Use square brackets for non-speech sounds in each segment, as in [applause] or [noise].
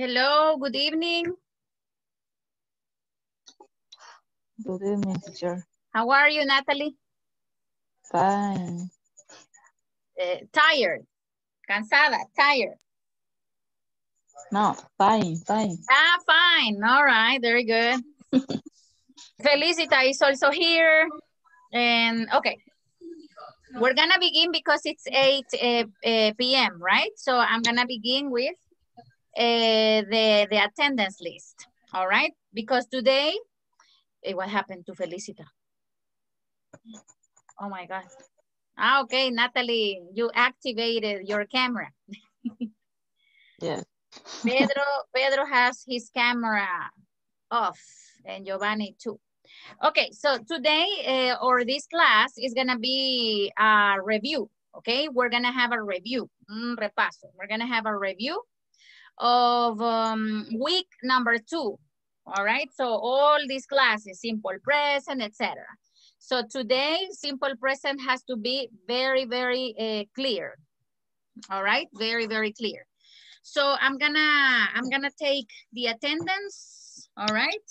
Hello, good evening. Good evening, teacher. How are you, Natalie? Fine. Uh, tired. Cansada, tired. No, fine, fine. Ah, fine. All right, very good. [laughs] Felicita is also here. And okay, we're gonna begin because it's 8 uh, uh, p.m., right? So I'm gonna begin with uh, the, the attendance list, all right? Because today, eh, what happened to Felicita? Oh my God. Ah, okay, Natalie, you activated your camera. [laughs] yeah. Pedro, Pedro has his camera off and Giovanni too. Okay, so today uh, or this class is gonna be a review, okay? We're gonna have a review, un repaso. We're gonna have a review of um, week number two, all right? So all these classes, simple present, etc. So today, simple present has to be very, very uh, clear, all right? Very, very clear. So I'm gonna, I'm gonna take the attendance, all right?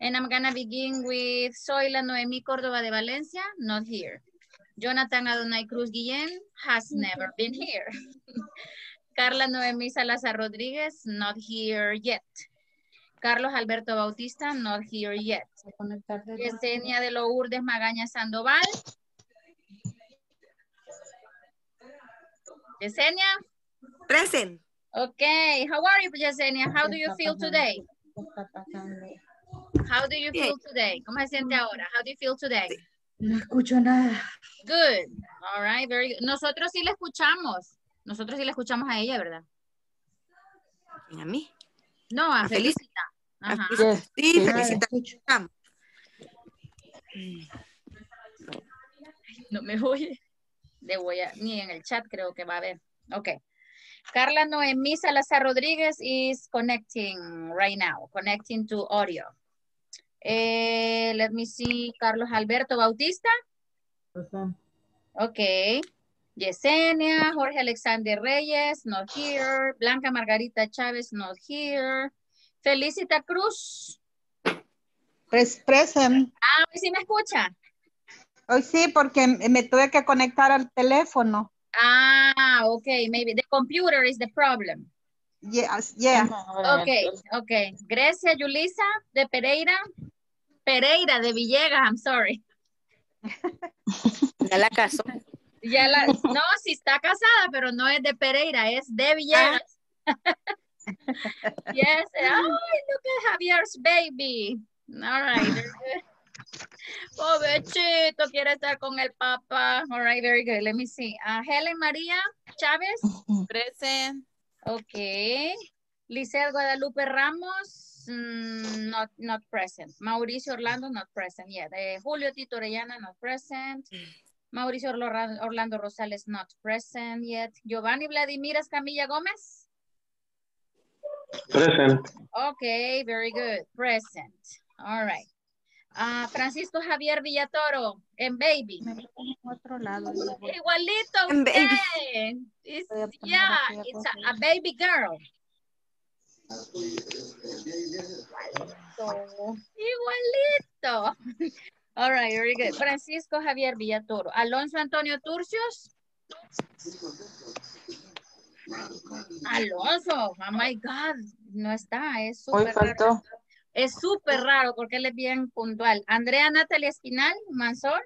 And I'm gonna begin with Zoila Noemi Córdoba de Valencia, not here. Jonathan Adonai Cruz Guillén has never been here. [laughs] Carla Noemi Salazar Rodríguez, not here yet. Carlos Alberto Bautista, not here yet. Yesenia de Lourdes Magaña Sandoval. Yesenia? Present. Okay, how are you, Yesenia? How do you feel today? How do you feel today? ¿Cómo se siente ahora? How do you feel today? No escucho nada. Good. All right, very good. Nosotros sí la escuchamos. Nosotros sí la escuchamos a ella, ¿verdad? ¿A mí? No, a A Felici- Felicita. Ajá. Sí, yes. felicita-. No me oye. Le voy a, ni en el chat creo que va a haber. Ok. Carla Noemí Salazar Rodríguez is connecting right now, connecting to audio. Eh, let me see, Carlos Alberto Bautista. Ok. Yesenia, Jorge Alexander Reyes, not here. Blanca Margarita Chávez, not here. Felicita Cruz. Pres- present. Ah, ¿sí me escucha? Hoy sí, porque me tuve que conectar al teléfono. Ah, okay, maybe the computer is the problem. Yes, yeah. Okay, okay. Grecia Yulisa de Pereira. Pereira de Villegas, I'm sorry. [laughs] Ya la casó. Ya la, no, sí está casada, pero no es de Pereira, es de Villegas. [laughs] yes. Oh, look at Javier's baby. All right. very good. Pobrecito, quiere estar con el papá. All right, very good. Let me see. Uh, Helen María Chávez. Present. Okay. Lizeth Guadalupe Ramos, mm, not, not present. Mauricio Orlando, not present yet. Eh, Julio Tito Orellana, not present. Mauricio Orlando Rosales, not present yet. Giovanni Vladimir Escamilla Gómez? Present. Okay, very good. Present. All right. Ah, Francisco Javier Villatoro, en baby. otro lado. Igualito baby. usted. It's- poner yeah, it's a, a baby girl. Igualito. [laughs] All right, very good. Francisco Javier Villatoro. Alonso Antonio Turcios. Alonso, oh my God, no está, es Hoy súper raro. Es súper raro porque él es bien puntual. Andrea Natalia Espinal, Mansor.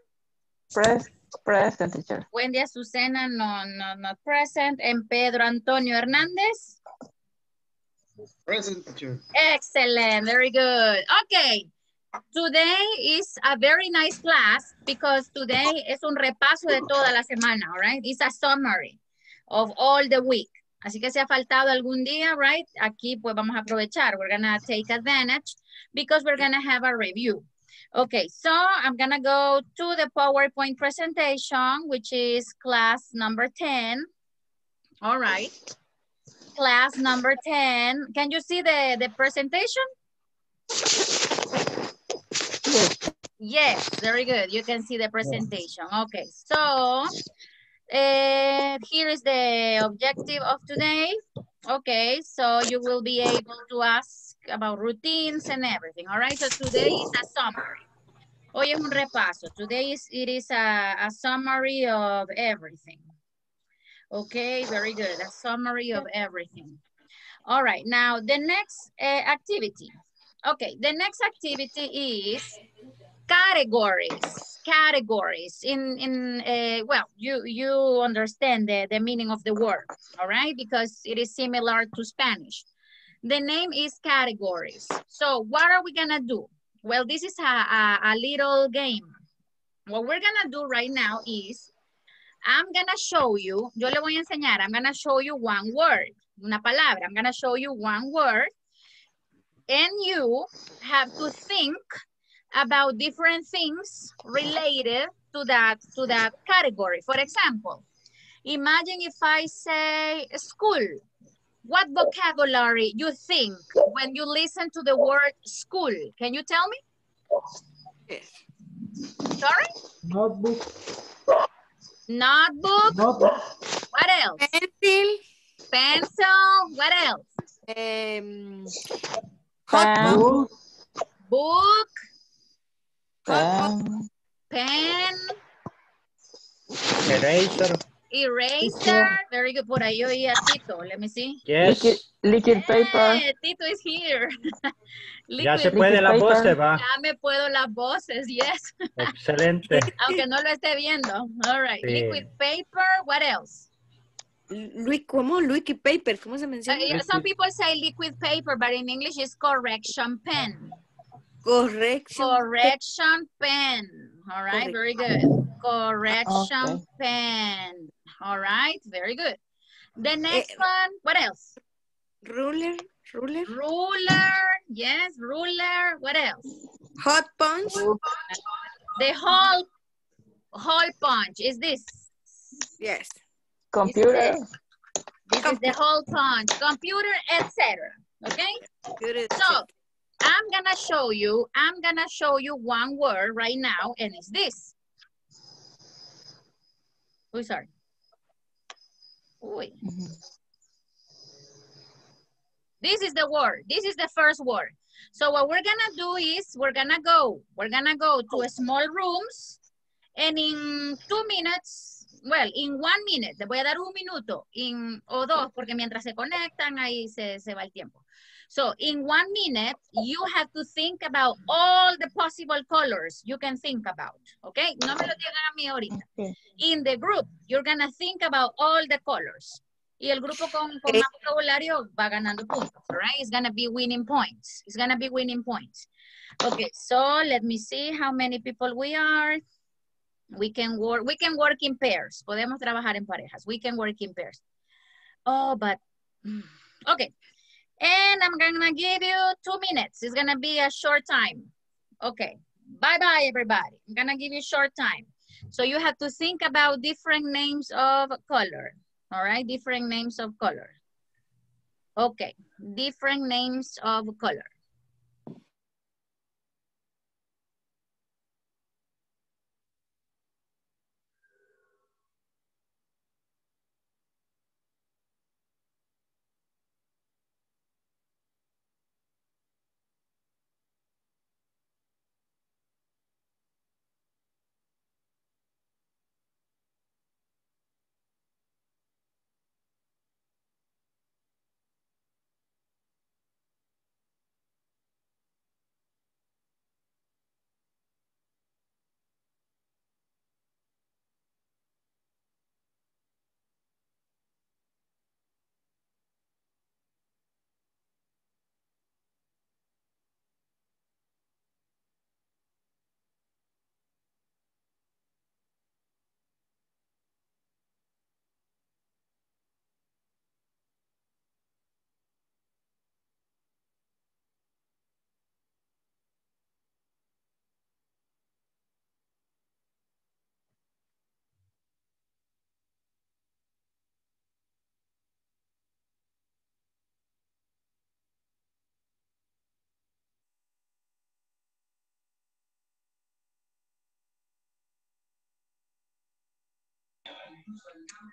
Pres present, teacher. Wendy Azucena, no, no, not present. And Pedro Antonio Hernández. Present teacher. Excellent, very good. Okay, today is a very nice class because today es un repaso de toda la semana, all right? It's a summary of all the week. Así que si ha faltado algún día, right? Aquí pues vamos a aprovechar. We're gonna take advantage because we're gonna have a review. Okay, so I'm gonna go to the PowerPoint presentation, which is class number 10. All right. Class number 10. Can you see the, the presentation? Yes, very good. You can see the presentation. Okay, so uh, here is the objective of today. Okay, so you will be able to ask about routines and everything. All right, so today is a summary. Hoy es un repaso. Today is, it is a, a summary of everything. Okay, very good. A summary of everything. All right, now the next uh, activity. Okay, the next activity is categories. Categories. In in uh, well, you you understand the the meaning of the word, all right? Because it is similar to Spanish. The name is categories. So what are we gonna do? Well, this is a, a, a little game. What we're gonna do right now is I'm gonna show you. Yo le voy a enseñar. I'm gonna show you one word, una palabra. I'm gonna show you one word, and you have to think about different things related to that to that category. For example, imagine if I say school. What vocabulary you think when you listen to the word school? Can you tell me? Yes. Sorry? Notebook. Notebook. Notebook. What else? Pencil. Pencil. What else? Um, Pen, Book. Book. pen, Pen. Eraser. Eraser. Very good. Por ahí oí a Tito. Let me see. liquid, Yes. liquid paper, Eh, Tito is here. [laughs] Ya se Liquid- puede la paper. voz, va. Ya me puedo las voces, yes. Excelente. [laughs] Aunque no lo esté viendo. All right. Sí. Liquid paper. What else? Luis, ¿cómo? Liquid paper, ¿cómo se Uh, menciona? yeah, some people say liquid paper, but in English it's correction pen. Correction. Correction pen. All right, Correct. very good. Correction Okay. pen. All right, very good. The next Eh, one, what else? Ruler. Ruler. Ruler. Yes, ruler. What else? Hot punch. The hole, hole punch. Is this? Yes. Computer, This is the hole punch. Computer, etc. Okay. Good. So I'm gonna show you, I'm gonna show you one word right now, and it's this. Oh, sorry. Uy. Mhm. This is the word. This is the first word. So what we're gonna do is we're gonna go, we're gonna go to a small rooms and in two minutes, well, in one minute, le voy a dar un minuto, in, o dos, porque mientras se conectan ahí se, se va el tiempo. So in one minute, you have to think about all the possible colors you can think about, okay? No me lo digan a mí ahorita. Okay. In the group, you're gonna think about all the colors. Y el grupo con, con eh. más vocabulario va ganando puntos, all right? It's gonna be winning points. It's gonna be winning points. Okay, so let me see how many people we are. We can work, we can work in pairs. Podemos trabajar en parejas. We can work in pairs. Oh, but, mm. okay. And I'm gonna give you two minutes. It's gonna be a short time. Okay, bye-bye, everybody. I'm gonna give you short time. So you have to think about different names of color. All right, different names of color. Okay, different names of color.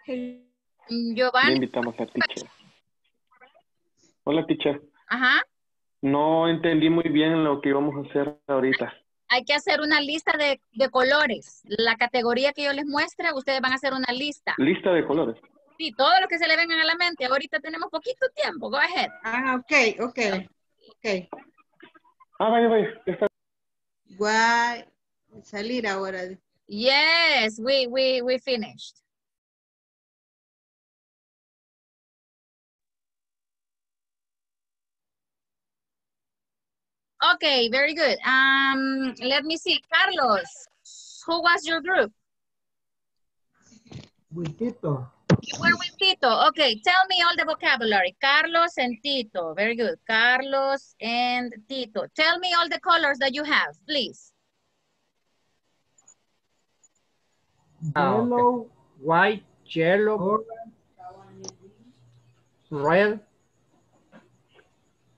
Le Giovanni, invitamos a teacher. Hola, teacher. Ajá. No entendí muy bien lo que íbamos a hacer ahorita. Hay que hacer una lista de, de colores. La categoría que yo les muestre, ustedes van a hacer una lista. Lista de colores. Sí, todo lo que se le vengan a la mente. Ahorita tenemos poquito tiempo. Go ahead. Ah, ok, ok. Ok. Ah, vaya, vaya. ya está. Guay. Salir ahora. Yes, we, we, we finished. Okay, very good. Um, let me see. Carlos, who was your group? With Tito. You were with Tito. Okay, tell me all the vocabulary. Carlos and Tito. Very good. Carlos and Tito. Tell me all the colors that you have, please. Ah, okay. Yellow, White, yellow, orange, red,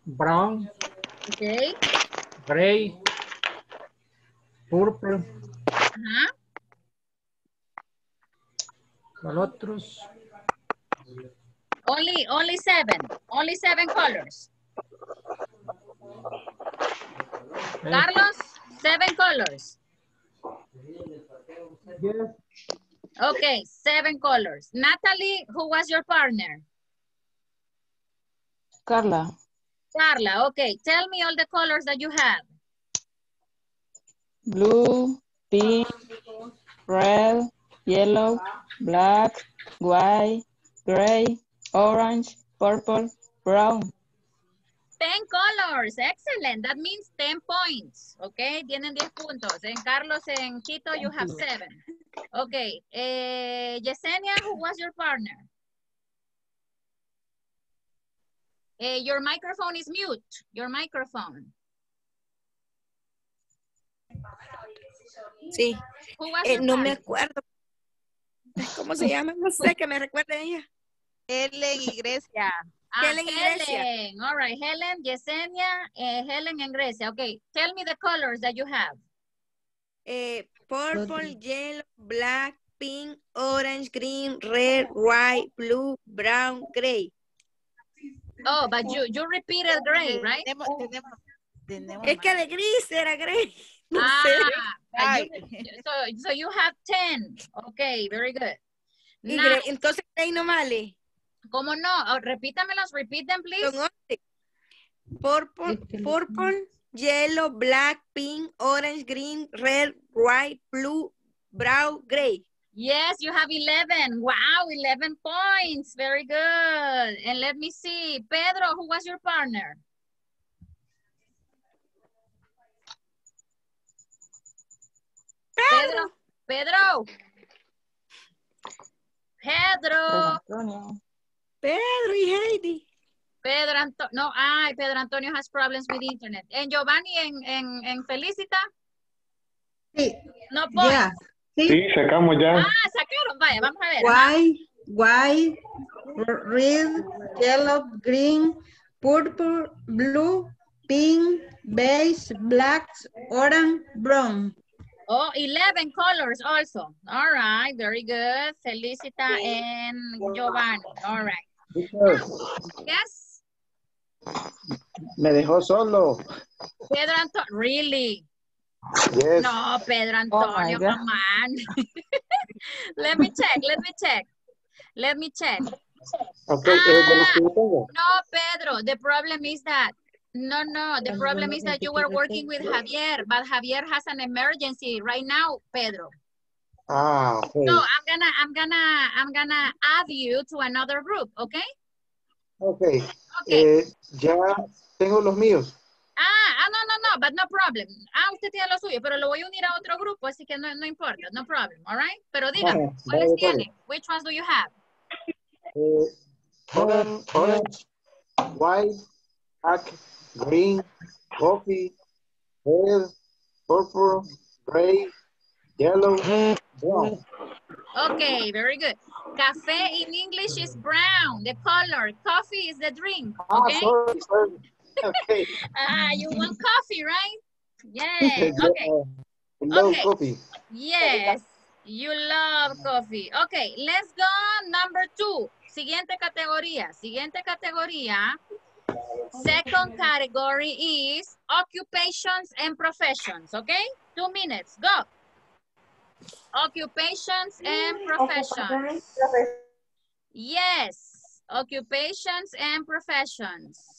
brown, Okay. gray, purple, Ajá. ¿cuál otros? Only, only seven. Only seven colors. Eh, Carlos, seven colors. yes, Okay, seven colors. Natalie, who was your partner? Carla, Carla, okay. Tell me all the colors that you have. blue, pink, red, yellow, black, white, gray, orange, purple, brown. 10 colors. Excellent. That means 10 points. Okay, tienen 10 puntos. En Carlos, en Tito, you have seven. Okay. Eh, Yesenia, who was your partner? Eh, your microphone is mute. Your microphone. Sí. Who was Eh, no me acuerdo. ¿Cómo se llama? No sé, que me recuerde ella. Helen y Grecia. [laughs] Ah, Helen y Grecia. Helen. All right. Helen, Yesenia, eh, Helen and Grecia. Okay. Tell me the colors that you have. Eh, purple, yellow, black, pink, orange, green, red, white, blue, brown, gray. Oh, but you, you repeated gray, right? Tenemos, tenemos, tenemos Es que de gris era gray. [laughs] No Ah, you- so, so you have 10. Okay, very good. Y Now, gray- entonces gray no vale. ¿cómo no? Oh, repítamelos, repeat them, please. Son. Purple, purple, yellow, black, pink, orange, green, red, white, blue, brown, gray. Yes, you have 11. Wow, 11 points. Very good. And let me see. Pedro, who was your partner? Pedro. Pedro. Pedro. Antonio. Pedro y Heidi. Pedro Antonio. No, ay, Pedro Antonio has problems with internet. And Giovanni en, en, en Felicita. Sí, No points. ya. Sí, Sí, sacamos ya. Ah, sacaron. Vaya, vamos a ver. white, white, red, yellow, green, purple, blue, pink, beige, black, orange, brown. Oh, 11 colors also. All right, very good. Felicita and Giovanni. All right. Yes, me dejó solo. Pedro Antonio. Really? Yes. No, Pedro Oh Antonio, God. come on. [laughs] let me check, let me check. Let me check. Ok, eh, tengo. No, Pedro, the problem is that, no, no, the problem is that you were working with Javier, but Javier has an emergency right now, Pedro. Ah, ok. So I'm gonna, I'm gonna, I'm gonna add you to another group, okay? Ok. Okay. Eh, ya tengo los míos. Ah, ah, no, no, no, but no problem. Ah, usted tiene lo suyo, pero lo voy a unir a otro grupo, así que no, no importa, no problem, all right? Pero dígame, Ajá, ¿cuáles vale, tiene? Which ones do you have? Eh, orange, orange, white, black, green, coffee, red, purple, gray, yellow, brown. Okay, very good. Café in English is brown, the color. Coffee is the drink, Ah, okay? sorry, sorry. Okay. Ah, you want [laughs] coffee, right? Yes, Yeah, okay. I love Okay. coffee. Yes, you love coffee. Okay, let's go number two. Siguiente categoría. Siguiente categoría Second category is occupations and professions, okay? Two minutes, go. Occupations and professions. Yes, occupations and professions.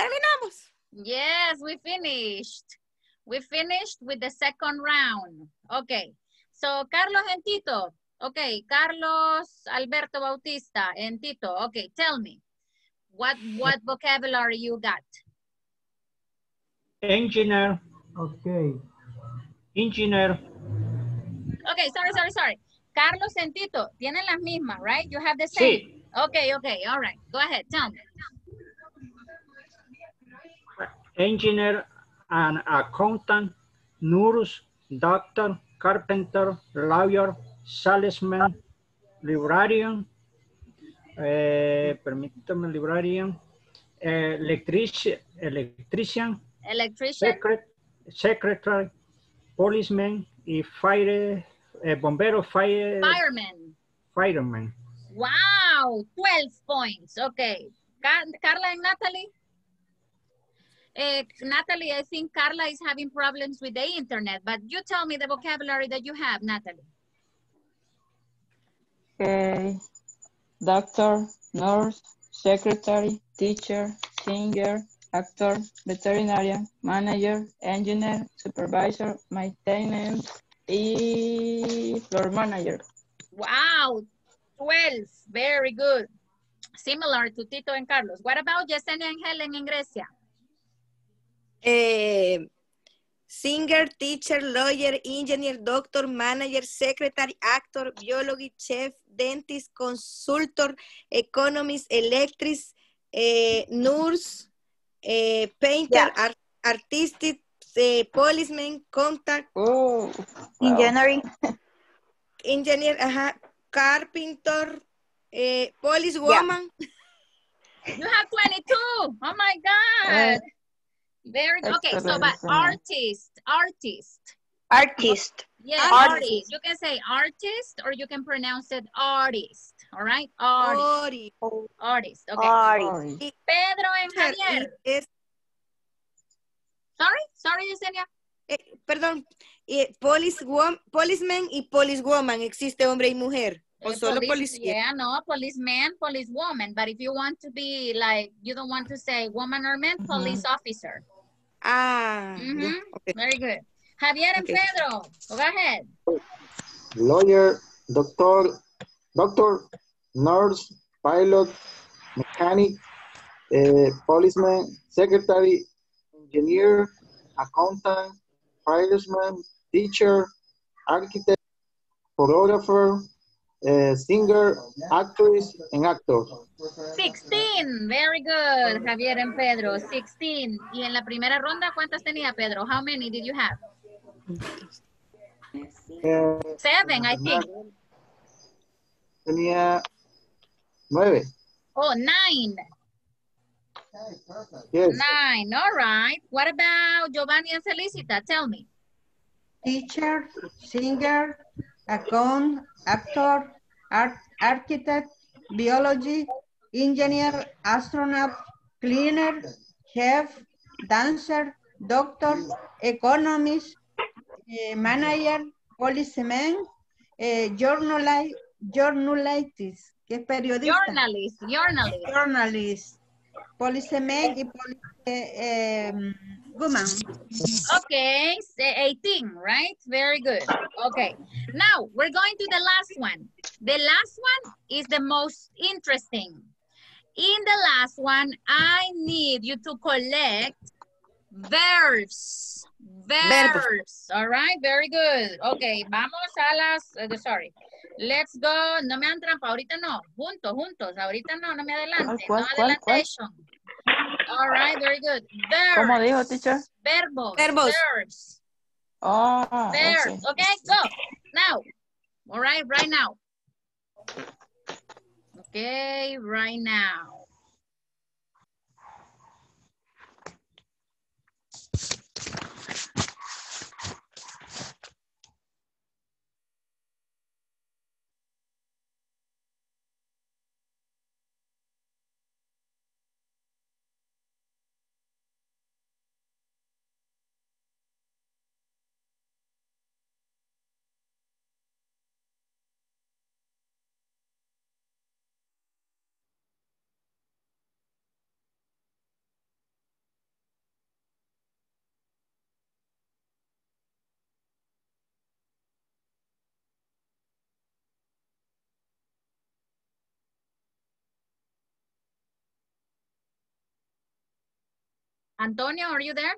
Terminamos. Yes, we finished. We finished with the second round. Okay. So, Carlos and Tito. Okay, Carlos Alberto Bautista and Tito. Okay, tell me. What what vocabulary you got? Engineer. Okay. Engineer. Okay, sorry, sorry, sorry. Carlos and Tito, tienen las mismas, right? You have the same. Sí. Okay, okay, all right. Go ahead, tell me. Engineer and accountant, nurse, doctor, carpenter, lawyer, salesman, librarian, eh, permítame, librarian, eh, electric, electrician, Electrician, secret, secretary, policeman y fire, eh, bombero, fire, fireman. fireman. Wow, 12 points. Okay. Car Carla and Natalie? Eh, Natalie, I think Carla is having problems with the internet, but you tell me the vocabulary that you have, Natalie. Okay. Doctor, nurse, secretary, teacher, singer, actor, veterinarian, manager, engineer, supervisor, maintenance, y floor manager. Wow, 12. Very good. Similar to Tito and Carlos. What about Yesenia and Helen in Grecia? Eh, singer, teacher, lawyer, engineer, doctor, manager, secretary, actor, biology, chef, dentist, consultor, economist, electric, eh, nurse, eh, painter, ar- artistic, eh, policeman, contact, Oh, wow. Engineering. engineer, ajá, carpenter, eh, police woman. You have 22. Oh my God. Very good. Okay, so but artist, artist. Artist. Yes, Artist. artist. You can say artist or you can pronounce it artist. All right, artist, Ori, artist. Okay. Sorry. Pedro and y Javier. es- Sorry, sorry, Yesenia. eh, perdón, eh, police wom- policeman y policewoman, existe hombre y mujer, o Eh, solo police- policía. Yeah, no, policeman, policewoman. But if you want to be like, you don't want to say woman or man, police officer. Ah, ya, Mhm. ok. Very good. Javier and Okay. Pedro, go ahead. lawyer, doctor, doctor, nurse, pilot, mechanic, eh, policeman, secretary, engineer, accountant, fireman, teacher, architect, photographer, eh, singer, actress, and actor. 16, very good, Javier and Pedro, 16. Y en la primera ronda, ¿cuántas tenía Pedro? How many did you have? Eh, Seven, I think. tenía nueve. Oh, nine, Yes. nine, all right. What about Giovanni and Felicita? Tell me. Teacher, singer, account, actor, art, architect, biology, engineer, astronaut, cleaner, chef, dancer, doctor, economist, eh, manager, policeman, eh, journalist, journalist, que es periodista. Journalist, journalist. Journalist, policeman y police, eh, woman. Okay, 18, right? Very good. Okay, now we're going to the last one. The last one is the most interesting. In the last one, I need you to collect verbs. Verbs. All right, very good. Okay, vamos a las, uh, sorry. Let's go. No me hagan trampa, ahorita no. Juntos, juntos. Ahorita no, no me adelante. ¿Cuál, no cuál, cuál? Adelantation. All right, very good. Verbs. ¿Cómo dijo, teacher? Verbos. Verbos. Verbs. Oh, There. okay. Okay, go. Now. All right, right now. Okay, right now. Antonio, are you there?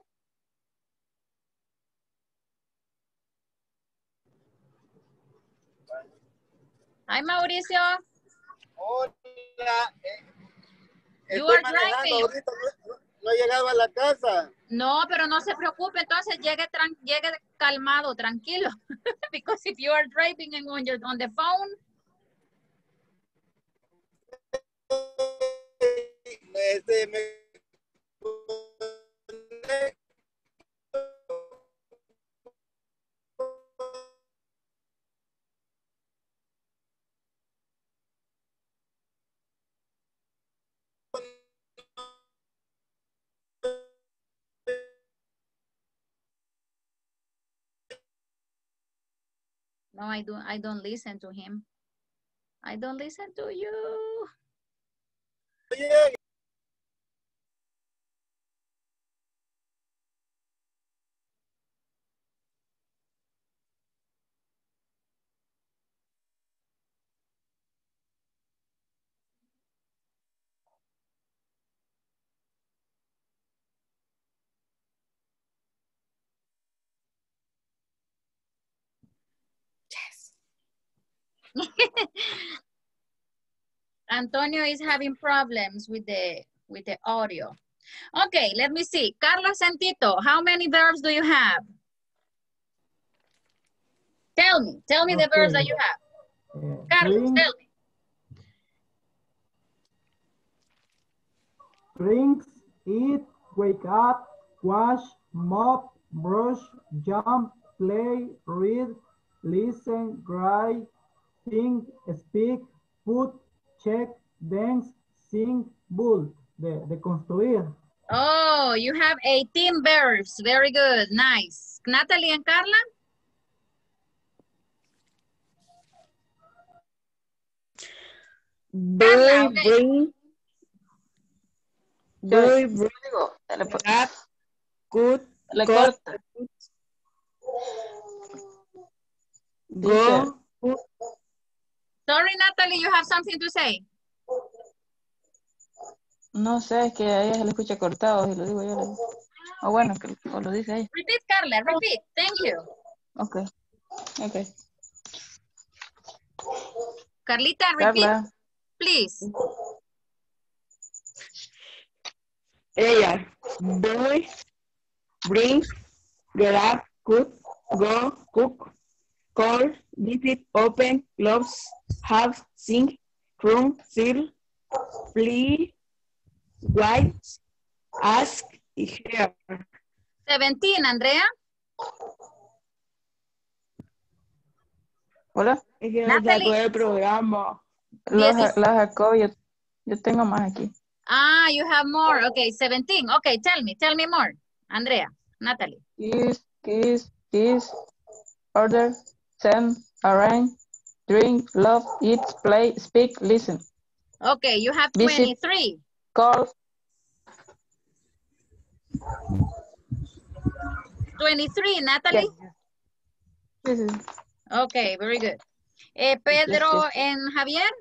Hi, Mauricio. Hola. eh, You Estoy are manejando driving. ahorita, no, no he llegado a la casa. No, pero no se preocupe, entonces llegue, tran- llegue calmado, tranquilo. [laughs] Because if you are driving and on, your, on the phone, Este, me... no, I don't, I don't listen to him. I don't listen to you. Oye, [laughs] Antonio is having problems with the with the audio. Okay, let me see. Carlos Santito, how many verbs do you have? Tell me, tell me the verbs that you have. Uh, Carlos, drink, tell me. drinks, eat, wake up, wash, mop, brush, jump, play, read, listen, write, think, speak, put, check, dance, sing, build, de, de construir. Oh, you have 18 verbs. Very good, nice. Natalie and Carla? Carla, Boy, okay. bring, boy, bring, Digo, se le, po- rap, good, le. Go. Sorry, Natalie, you have something to say. No sé, es que a ella se le escucha cortado, si lo digo yo. O bueno, que o lo dice ella. Repeat, Carla, repeat. Thank you. Ok. Ok. Carlita, repeat, Carla. please. Ella. Boy. Bring. Get up. Cook. Go. Cook. Call. Visit. Open. Close. Have. Sing. Room. Seal. Plea. white, Ask. Y hear. 17, Andrea. Hola. Es que no sacó el programa. La, Dieciséis. la Jacob, yo, yo tengo más aquí. Ah, you have more. Okay, 17. Okay, tell me, tell me more. Andrea, Natalie. Kiss, kiss, kiss. Order, send, arrange, drink, love, eat, play, speak, listen. Okay, you have Visit. 23. Call, 23, Natalie. this is Okay, very good. Eh, Pedro and Javier.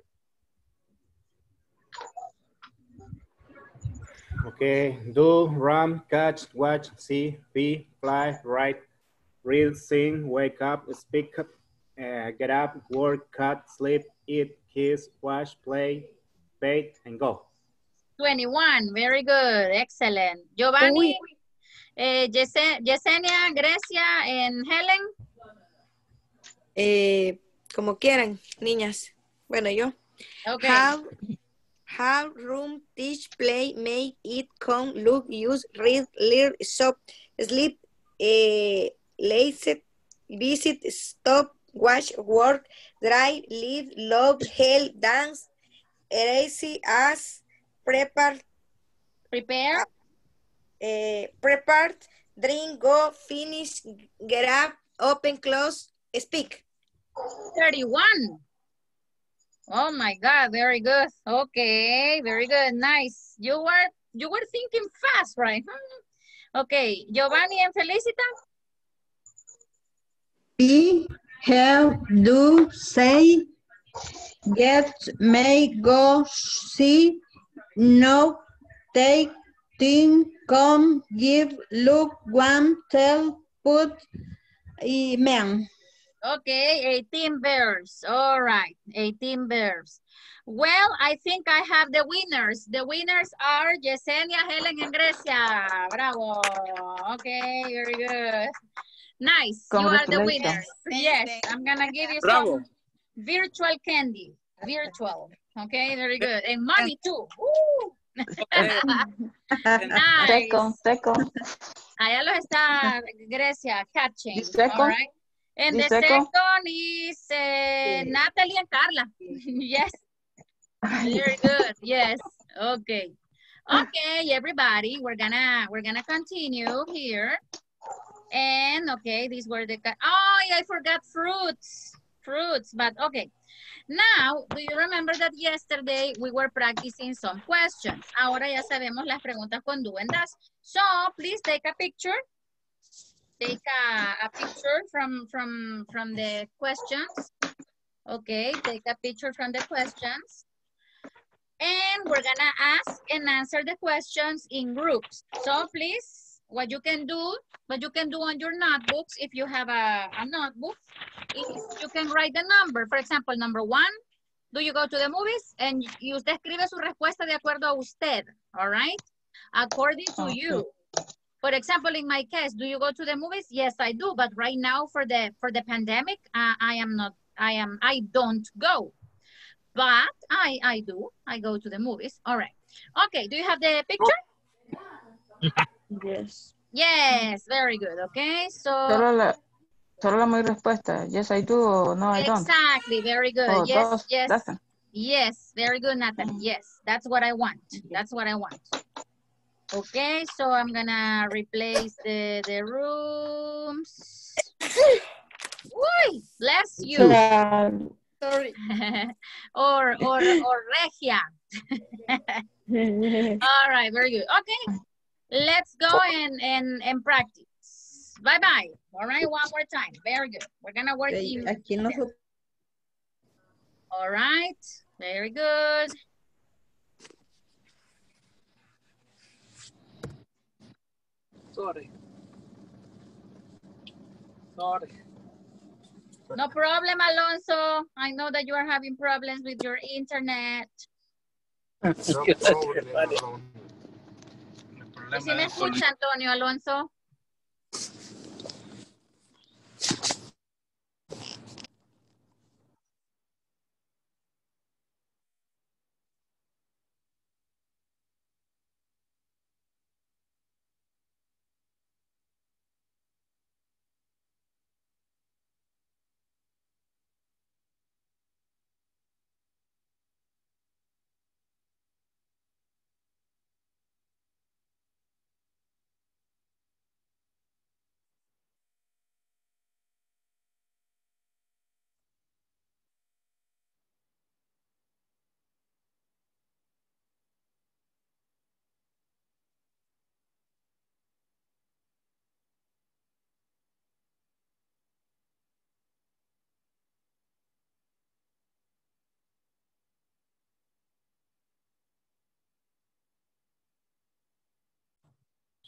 Okay, do, run, catch, watch, see, be, fly, write, read, sing, wake up, speak, uh, get up, work, cut, sleep, eat, kiss, wash, play, bathe, and go. 21, very good, excellent. Giovanni, eh, Yese- Yesenia, Grecia, and Helen. Eh, como quieran, niñas. Bueno, yo. Okay. How, how, room, teach, play, make, eat, come, look, use, read, learn, shop, sleep, eh, lazy, visit, stop, watch, work, drive, live, love, help, dance, erase, ask, prepare, Prepare. eh, prepared, drink, go, finish, get up, open, close, speak. 31. Oh my God, very good. Okay, very good, nice. You were you were thinking fast, right? [laughs] Okay, Giovanni and Felicita. Be, have, do, say, get, make, go, see, know, take, think, come, give, look, want, tell, put, y man. Okay, 18 verbs. All right, 18 verbs. Well, I think I have the winners. The winners are Yesenia, Helen, and Grecia. Bravo. Okay, very good. Nice. You are the winner. Yes, I'm gonna give you Bravo. some virtual candy. Virtual. Okay, very good. And money too. Woo! [laughs] nice. second, second. Allá los está Grecia catching. The second? All right. And The the second? second is uh, Natalie and Carla. [laughs] yes. Very good. Yes. Okay. Okay, everybody, we're gonna we're gonna continue here. And okay, these were the oh, I forgot fruits. Fruits, but okay. Now, do you remember that yesterday we were practicing some questions? Ahora ya sabemos las preguntas con do and does. So, please take a picture. Take a, a picture from from from the questions. Okay, take a picture from the questions. And we're gonna ask and answer the questions in groups. So please, what you can do, what you can do on your notebooks, if you have a, a notebook, is you can write the number. For example, number one, do you go to the movies? And y usted escribe su respuesta de acuerdo a usted, all right? According to Okay. you. For example, in my case, do you go to the movies? Yes, I do. But right now, for the for the pandemic, uh, I am not. I am. I don't go. But I I do. I go to the movies. All right. Okay. Do you have the picture? [laughs] Yes. Yes. Very good. Okay. So Solo la, solo la muy respuesta. Yes, I do or no, I don't. exactly. Very good. Oh, yes. dos, yes. doesn't. Yes. Very good, Natalie. Mm. Yes. That's what I want. That's what I want. Okay. So I'm gonna replace the the rooms. Uy, bless you. Sorry. [laughs] or or or regia. [laughs] All right, very good. Okay, let's go and and and practice. Bye-bye. All right, one more time. Very good. We're gonna work Eh, in... Aquí no All right, very good. Sorry. Sorry. No problem, Alonso. I know that you are having problems with your internet. No ¿Y si me escucha, Antonio Alonso?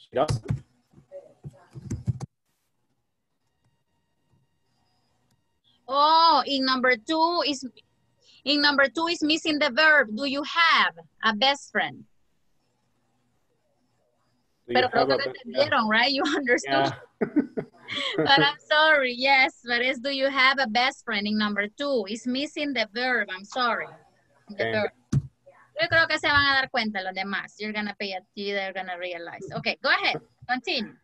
She does. Oh, in number two is in number two is missing the verb. Do you have a best friend? Do Pero creo que lo be- entendieron, right? You understood. Yeah. [laughs] but I'm sorry. Yes, but it's do you have a best friend in number two? It's missing the verb. I'm sorry. The Okay. verb. Yo creo que se van a dar cuenta los demás. You're gonna pay it. You're gonna realize. Okay, go ahead. Continue.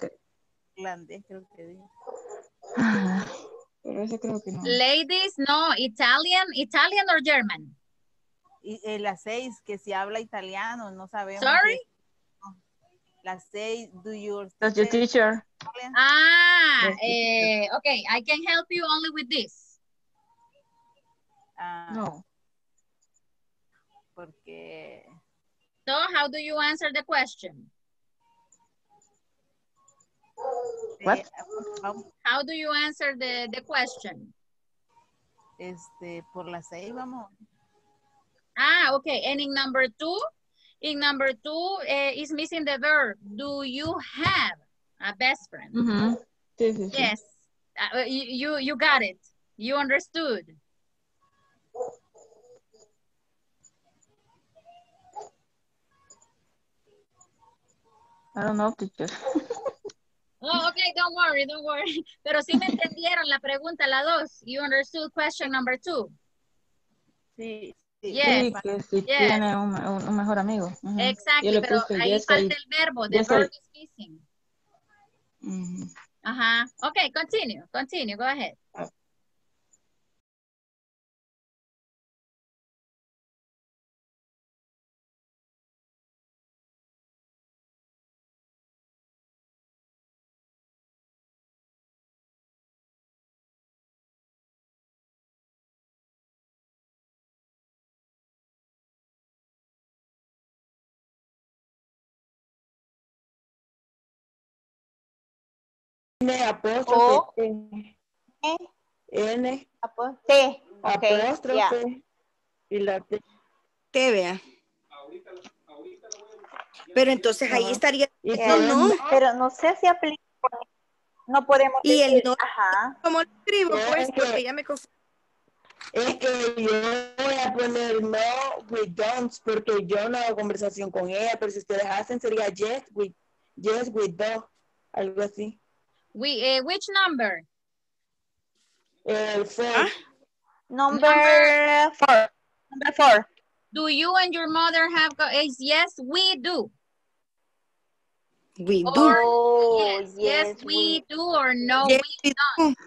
The- Irlandés, creo que dijo. Ah, Pero ese creo que no. Ladies, no. Italian, Italian or German? Y eh, las seis, que si habla italiano, no sabemos. Sorry? si- Las seis, do you That's your teacher. Ah, eh, okay. I can help you only with this. Ah, No. Porque So, how do you answer the question? What? eh, vamos, How do you answer the, the question? este, por las seis vamos. Ah, okay. And in number two, in number two eh, is missing the verb. Do you have a best friend? Ujú. Sí, sí, sí. Yes. Uh, you, you, you got it. You understood. I don't know, teacher. [laughs] Oh, okay, don't worry, don't worry. [laughs] Pero sí me entendieron la pregunta, la dos. You understood question number two. Sí, sí. Yes. Sí, que si yes. tiene un, un- un mejor amigo. Yo Exactly, le pero puse ahí yes, falta I- el verbo. The verb is missing. Ajá. Okay, continue, continue, go ahead. N apóstrofe T. N T. Apóstrofe y la T. Te vea. Pero entonces ahí estaría. No, no. Pero no sé si aplica. No podemos Y el decir, no- ajá. ¿Cómo lo escribo? Pues es que- porque ya me confundí. Es que yo voy a poner no with don'ts porque yo no hago conversación con ella, pero si ustedes hacen sería yes with, yes with do, algo así. We, eh, which number? El four. ¿Ah? Number four. Number four. Do you and your mother have, go- is yes, we do. We do. Oh, yes, yes, we do or no, Yes, we we don't. do.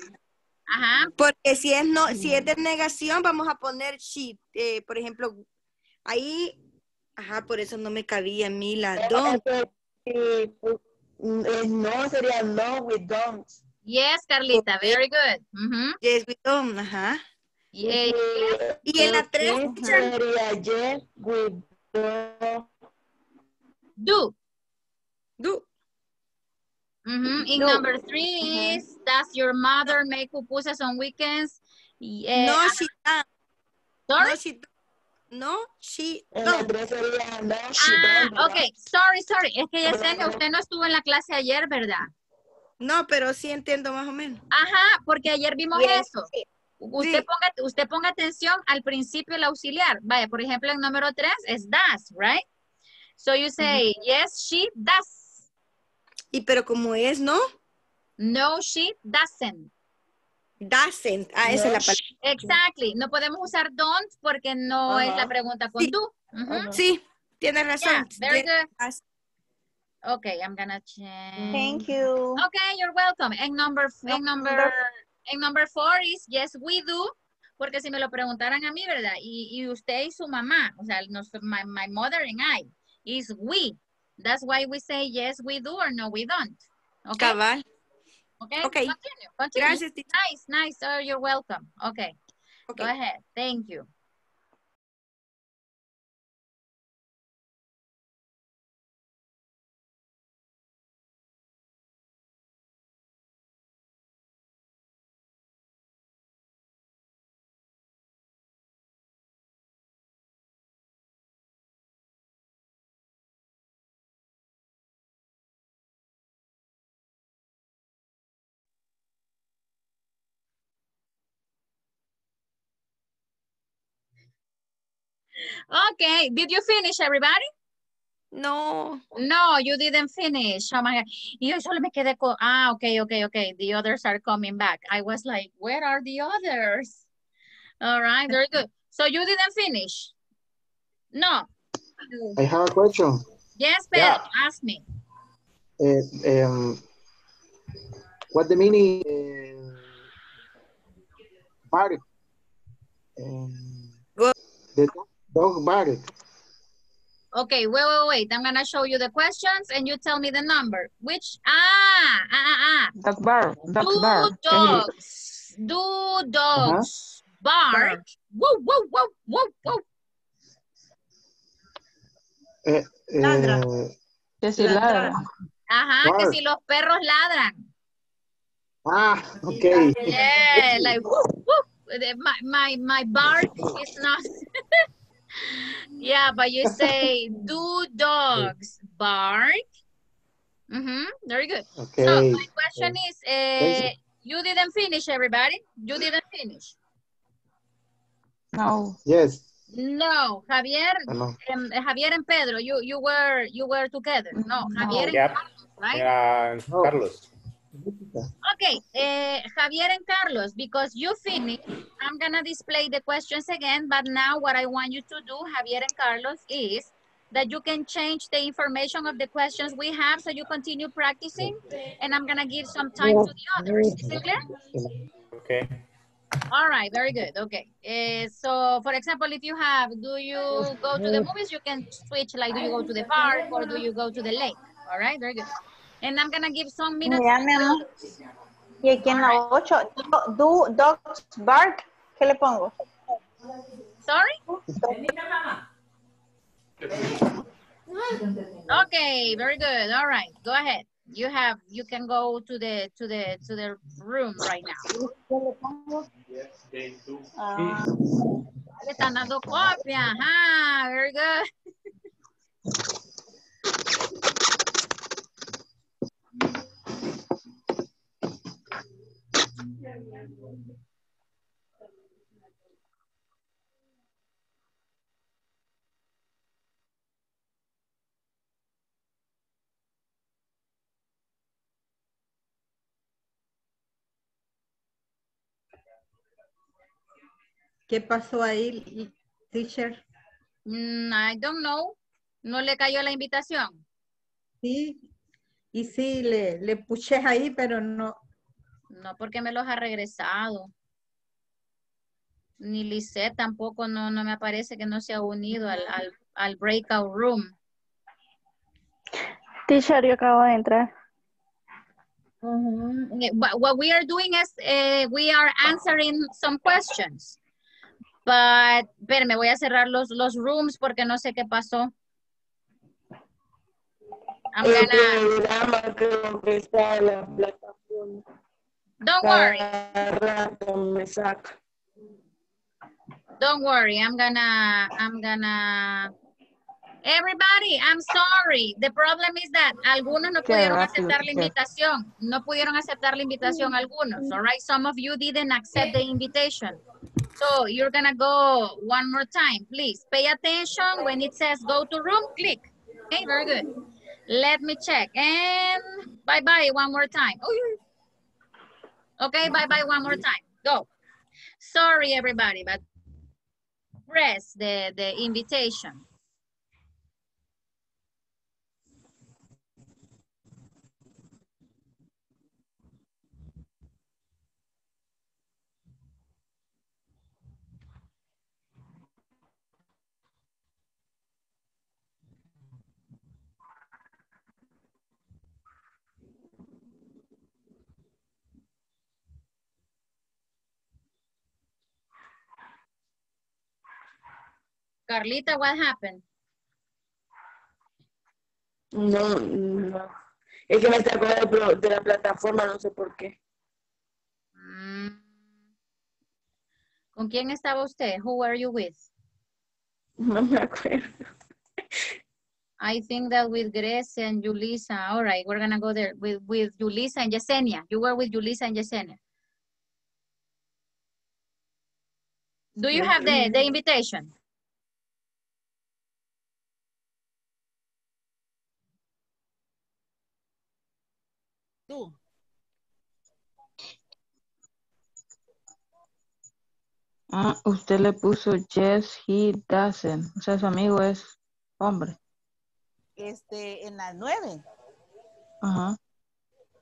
Ajá. Porque si es no, si es de negación, vamos a poner she. Eh, por ejemplo, ahí, ajá, por eso no me cabía a mí la don't. Es que, eh, mm, es no sería no with don'ts. Yes, Carlita, very good. Mhm. Yes, we don't. Ajá. Eh, Y en la tres, Sí, sería yes, we do. do. do. Mhm. In Do. number three is, does your mother make pupusas on weekends? Y, eh, No, she don't. Sorry? No, she don't. No, she don't. sería no, she Ah, don't. ok, sorry, sorry. Es que Yesenia, usted no estuvo en la clase ayer, ¿verdad? No, pero sí entiendo más o menos. Ajá, porque ayer vimos eso. Usted, Sí. ponga, usted ponga atención al principio el auxiliar. Vaya, por ejemplo, en número tres es does, right? So you say, yes, she does. Y pero como es, ¿no? No, she doesn't. Doesn't. Ah, esa es la palabra. Exactly. No podemos usar don't porque no es la pregunta con Sí. do. Ujú. Sí, tiene Yeah, razón. very good. Okay, I'm gonna change. Thank you. Okay, you're welcome. En number, en number, en number four is yes, we do. Porque si me lo preguntaran a mí, ¿verdad? Y, y usted y su mamá, o sea, nos- my, my mother and I, is we. That's why we say yes, we do or no, we don't. Okay, Cabal. Okay, okay. continue, continue. Gracias, teacher. Nice, nice. Oh, you're welcome. Okay, Okay. go ahead. Thank you. Okay, did you finish, everybody? No. No, you didn't finish. Oh my God. Y yo solo me quedé con, ah, okay, okay, okay. The others are coming back. I was like, where are the others? All right, very good. So you didn't finish? No. I have a question. Yes, Pedro, Yeah. ask me. Uh, um, what the meaning uh, bark? Um, Go- the dog bark. Okay, wait, wait, wait. I'm gonna show you the questions and you tell me the number. Which, ah, ah, ah, ah. Dog bar, dog Do bar. dogs, do dogs bark? Whoa, whoa, whoa, whoa, whoa. Uh, Ladra. uh, Que si ladra. Ajá, que Bark. si los perros ladran. ah, okay. Yeah, [laughs] like whoop, whoop. The- My, my, my bark is not. [laughs] yeah, but you say, do dogs bark? Mm-hmm, very good. Okay. So my question is, uh, you didn't finish, everybody? You didn't finish? No. Yes. No, Javier, I know. um, Javier and Pedro, you, you were, you were together. No, Javier and Yep. Carlos, right? Yeah, No. Carlos. Okay, uh, Javier and Carlos, because you finished, I'm gonna display the questions again, but now what I want you to do, Javier and Carlos, is that you can change the information of the questions we have so you continue practicing, and I'm gonna give some time to the others. Is it clear? Okay. All right, very good, okay. Uh, so, for example, if you have, do you go to the movies, you can switch, like, do you go to the park or do you go to the lake? All right, very good. And I'm gonna give some minutes. Ya, mi amor. Y aquí en la 8, do dogs bark. ¿Qué le pongo? Sorry? Okay, very good. All right, go ahead. You have, you can go to the, to the, to the room right now. Ah, Le están dando copia, ajá, very good. [laughs] ¿Qué pasó ahí, teacher? Mm, I don't know. No le cayó la invitación. Sí, y sí, le, le puché ahí, pero no. No, porque me los ha regresado. Ni Lisette tampoco no, no me aparece que no se ha unido al, al, al breakout room. Teacher, yo acabo de entrar. Mhm. What, what we are doing is eh, we are answering some questions. But, espérame, voy a cerrar los, los rooms porque no sé qué pasó. I'm gonna, creo que está en la plataforma. Don't worry, rato me saca. don't worry, I'm gonna, I'm gonna, everybody, I'm sorry. The problem is that algunos no pudieron aceptar la invitación. No pudieron aceptar la invitación algunos, all right? Some of you didn't accept the invitation. So you're gonna go one more time, please. Pay attention when it says go to room, click. Okay, very good. Let me check. And bye-bye one more time. Oh, Okay, bye-bye one more time. Go. Sorry, everybody, but press the, the invitation. Carlita, what happened? No, no. Es que me sacó de, de la plataforma, no sé por qué. Mm. ¿Con quién estaba usted? Who were you with? No me acuerdo. I think that with Grecia and Julissa. All right, we're gonna go there with, with Julissa and Yesenia. You were with Julissa and Yesenia. Do you have the, the invitation? Ah, usted le puso yes, he doesn't. O sea, su amigo es hombre. Este, en las nueve. Ajá.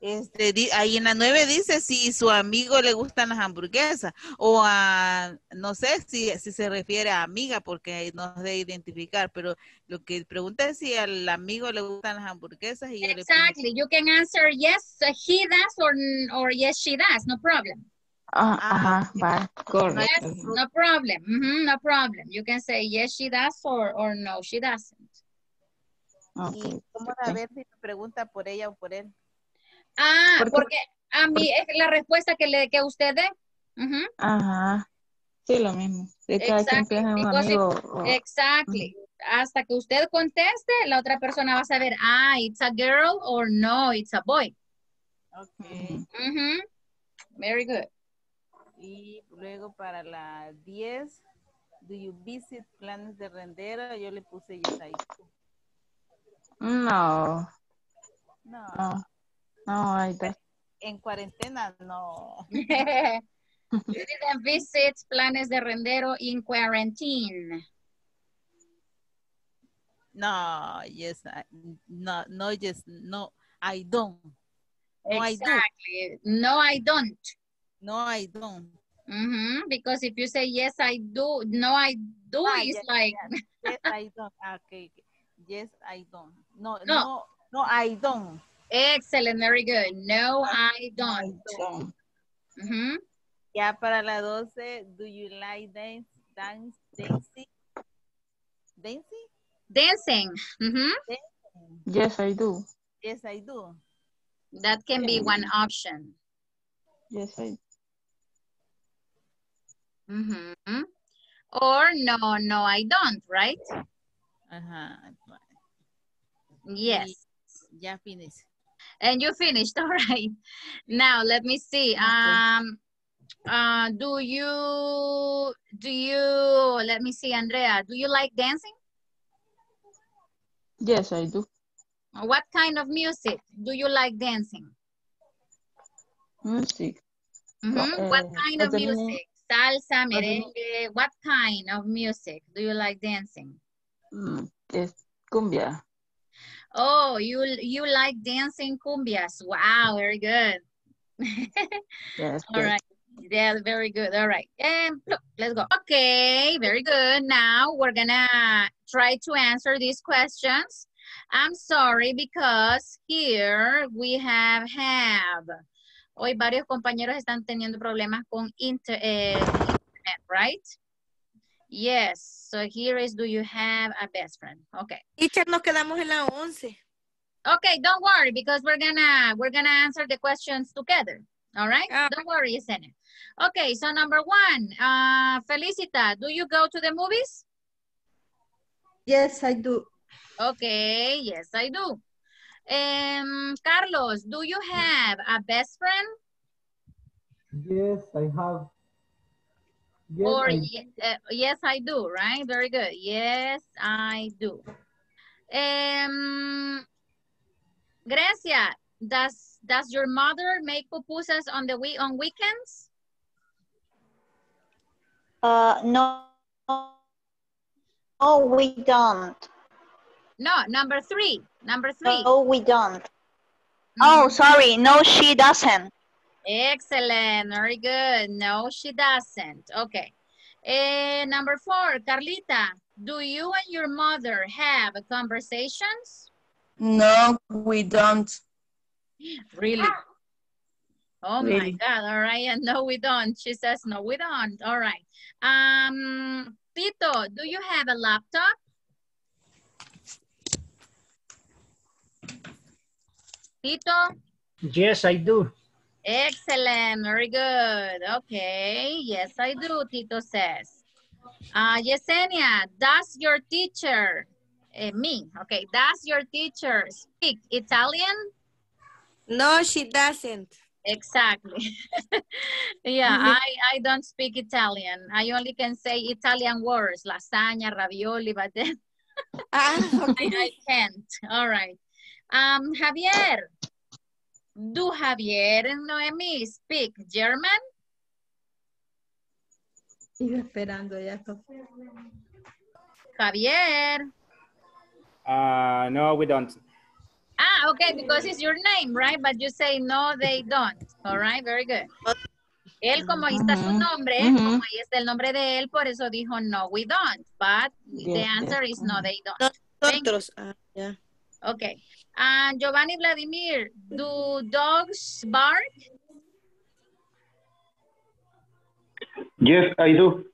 Este, di- ahí en la 9 dice si su amigo le gustan las hamburguesas o a, no sé si, si se refiere a amiga porque no sé identificar, pero lo que pregunta es si al amigo le gustan las hamburguesas y yo le Exactly. You can answer yes, uh, he does, or, or yes, she does. No problem. Ah, ajá, va, Yes, correcto. no problem. Mhm, no problem. You can say yes, she does, or, or no, she doesn't. Y cómo saber si me pregunta por ella o por él. Ah, Porque- porque a mí es la respuesta que, le, que usted dé. Ujú. Ajá. Sí, lo mismo. De cada quien Exactly. amigo. o-. Hasta que usted conteste, la otra persona va a saber, ah, it's a girl or no, it's a boy. Okay. Ujú. Very good. Y luego para la 10, do you visit planes de rendero? Yo le puse yes ahí. No, No, no, no, I don't. en cuarentena no. you didn't visit planes de rendero in quarantine. No, yes, I, no, no, yes, no, I don't. No, I do. exactly. No, I don't. No, I don't. Mhm, Because if you say yes, I do, no, I do, Ah, it's yes, like, [laughs] Yes, I don't. Ah, Okay, okay. Yes, I don't. No, No. no, no, I don't. Excellent, very good. No, I don't. So, Mhm. Ya para la 12, do you like dance, dance, dancing? Dancing? Dancing. Mhm. yes, I do. Yes, I do. That can be one option. Yes, I Mhm. Or no, no, I don't, right? Ajá. Yes. Ya finish. And you finished, [laughs] all right. Now, let me see. Um, uh, do you, do you, let me see, Andrea, do you like dancing? Yes, I do. What kind of music do you like dancing? Music. Mhm. Uh, what eh, kind of music? Salsa, What's the meaning? merengue, what kind of music do you like dancing? Mm, es cumbia. Oh, you you like dancing cumbias. Wow, very good. [laughs] Yes, All right. Yeah, very good. All right. And look, let's go. Okay, very good. Now we're gonna try to answer these questions. I'm sorry because here we have have. Hoy varios compañeros están teniendo problemas con inter, eh, internet, right? Yes, so here is, do you have a best friend? Okay. Teacher, nos quedamos en la 11. Okay, don't worry because we're gonna we're gonna answer the questions together. All right? Don't worry, Yesenia. Okay, so number one, uh, Felicita, do you go to the movies? Yes, I do. Okay, yes, I do. Um, Carlos, do you have a best friend? Yes, I have. Yes, or I- uh, yes, I do, right? Very good. Yes, I do. Um, Gracia, does does your mother make pupusas on the week on weekends? Uh, no, no, we don't. No, number three. Number three. No, we don't. Oh, sorry. No, she doesn't. Excellent. Very good. No, she doesn't. Okay. Eh, number four, Carlita, do you and your mother have conversations? No, we don't. Really? Oh my God. All right. And [laughs] no, we don't. She says, no, we don't. All right. Um, Tito, do you have a laptop? Tito? Yes, I do. Excellent. Very good. Okay. Yes, I do, Tito says. Uh, Yesenia, does your teacher, eh, me, okay, does your teacher speak Italian? No, she doesn't. Exactly. [laughs] yeah, I, I don't speak Italian. I only can say Italian words, lasagna, ravioli, but then Ah, [laughs] I, I can't. All right. Um, Javier, do Javier and Noemi speak German? Sigo esperando ya. Javier. Uh, no, we don't. Ah, okay, because it's your name, right? But you say no, they don't. All right, very good. Él, como ahí está su nombre, como ahí está el nombre de él, por eso dijo no, we don't. But the answer is no, they don't. Nosotros. Ah, ya. Okay. And Giovanni Vladimir, do dogs bark? Yes, I do.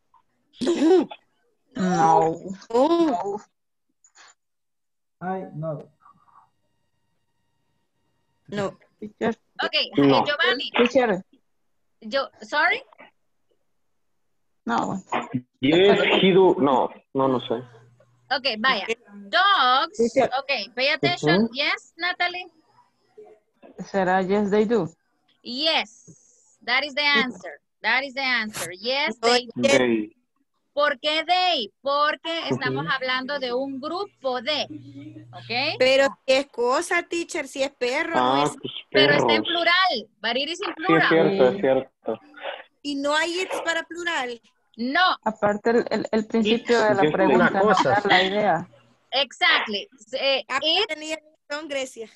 No. Oh, I no. no. Okay, No. Giovanni, teacher, yo, sorry? no. Yes, he do. No, no, no sé. Okay, vaya. Dogs, okay, pay attention. Yes, Natalie? Será yes, they do. Yes, that is the answer. That is the answer. Yes, they They. ¿Por qué they? Porque estamos hablando de un grupo de, ¿ok? Pero si es cosa, teacher, si es perro, no Ah, es. pues Pero está en plural, but it is in Sí, es plural. cierto, es cierto. Y no hay it's para plural. No, Aparte el, el, el principio de la do. pregunta no la idea. Exactly. Ah, it, tenía razón, Grecia.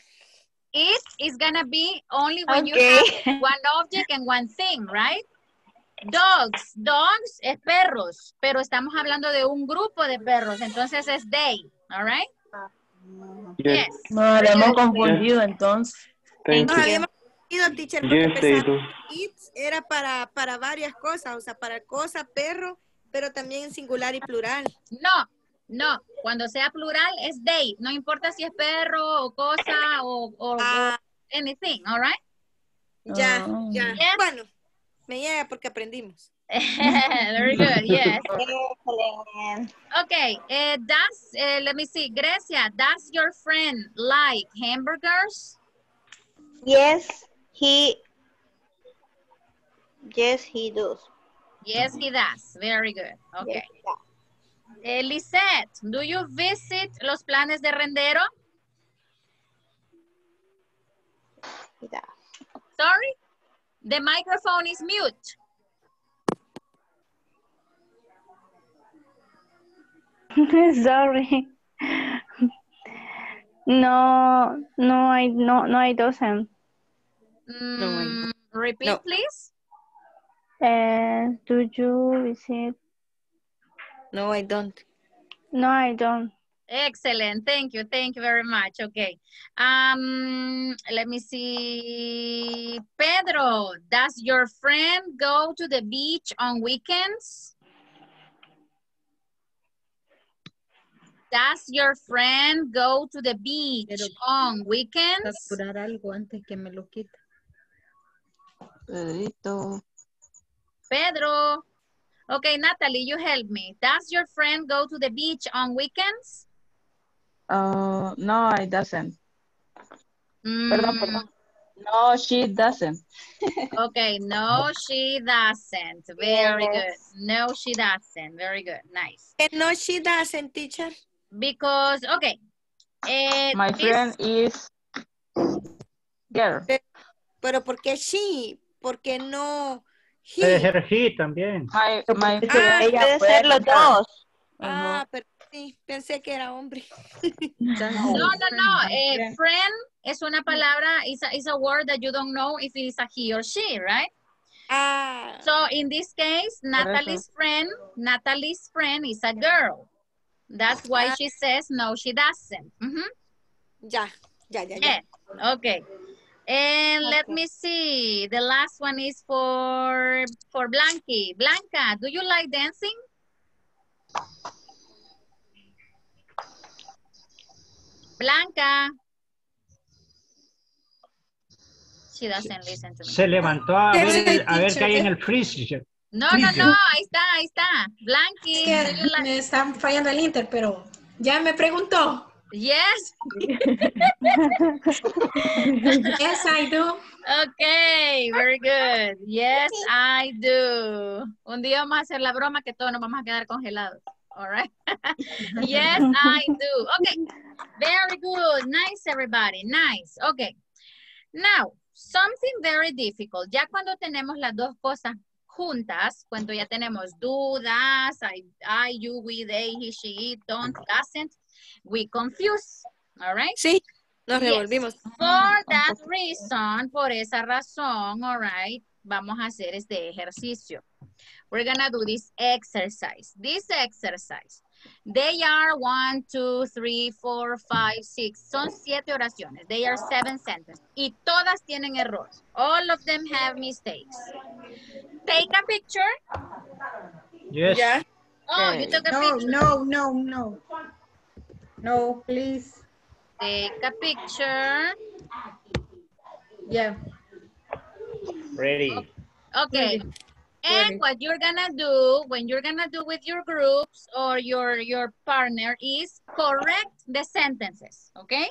it is gonna be only when you have one object and one thing, right? Dogs, dogs es perros, pero estamos hablando de un grupo de perros, entonces es they, all right? Yes, Yes. Nos habíamos confundido entonces. thank Nos you. habíamos ido, teacher, porque Yes, it's era para, para varias cosas, o sea, para cosa, perro, pero también en singular y plural. No, no, cuando sea plural es they, no importa si es perro o cosa o, o- o Ah, anything, all right? ya, Ah. ya. Yes. Bueno, me llega porque aprendimos. [laughs] Very good, yes. Okay, uh, does, uh, let me see, Grecia, does your friend like hamburgers? Yes, he. Yes, he does. Yes, he does. Very good. Okay. Eh, Lisette, do you visit los planes de rendero? He does. Sorry? The microphone is mute. [laughs] Sorry. No, no, I no, no, I doesn't. Mm, repeat, No. please. Uh, do you visit? No, I don't. No, I don't. Excellent. Thank you. Thank you very much. Okay. Um, let me see. Pedro, does your friend go to the beach on weekends? Does your friend go to the beach on weekends? Capturar algo antes que me lo quite. Pedrito. Pedro. Okay, Natalie, you help me. Does your friend go to the beach on weekends? Uh, no, it doesn't. Perdón, Mm, perdón. No, she doesn't. [laughs] Okay, no, she doesn't. Very good. No, she doesn't. Very good. Nice. And No, she doesn't, teacher. Because, okay. eh, My this- friend is girl. Pero ¿por qué she? ¿Por qué no Puede he? ser he también. My, my Porque Ah, ella Puede ser los dos. Ah, pero sí, pensé que era hombre. [laughs] No, no, no. eh, friend es una palabra, is a, is a word that you don't know if it is a he or she, right? Ah, So in this case, Natalie's friend, Natalie's friend is a girl. That's why Ah. she says no, she doesn't. Mhm. ya, ya, ya, ya. Yeah. Okay. And let me see. The last one is for for Blanky. Blanca, do you like dancing? Blanca. She doesn't listen to me. Se levantó a ver, a ver qué hay en el freezer. No, no, no, ahí está, ahí está. Que like- me están fallando el Inter, pero ya me preguntó. Yes. [laughs] Yes, I do. Okay, very good. Yes, I do. Un día vamos a hacer la broma que todos nos vamos a quedar congelados. All right. [laughs] yes, I do. Okay. Very good. Nice, everybody. Nice. Okay. Now, something very difficult. Ya cuando tenemos las dos cosas juntas, cuando ya tenemos dudas, I, I, you, we, they, he, she, it, don't, doesn't, we confuse. All right? Sí, nos Yes. revolvimos. For that reason, por esa razón, all right, vamos a hacer este ejercicio. We're gonna do this exercise. This exercise. They are one, two, three, four, five, six. Son siete oraciones. They are seven sentences. Y todas tienen errores. All of them have mistakes. Take a picture. Yes. Ya. Oh, you took a No, picture. no, no, no. No, please. Take a picture. Yeah. Ready. Okay. Ready. And Ready. what you're gonna do when you're gonna do with your groups or your your partner is correct the sentences, okay?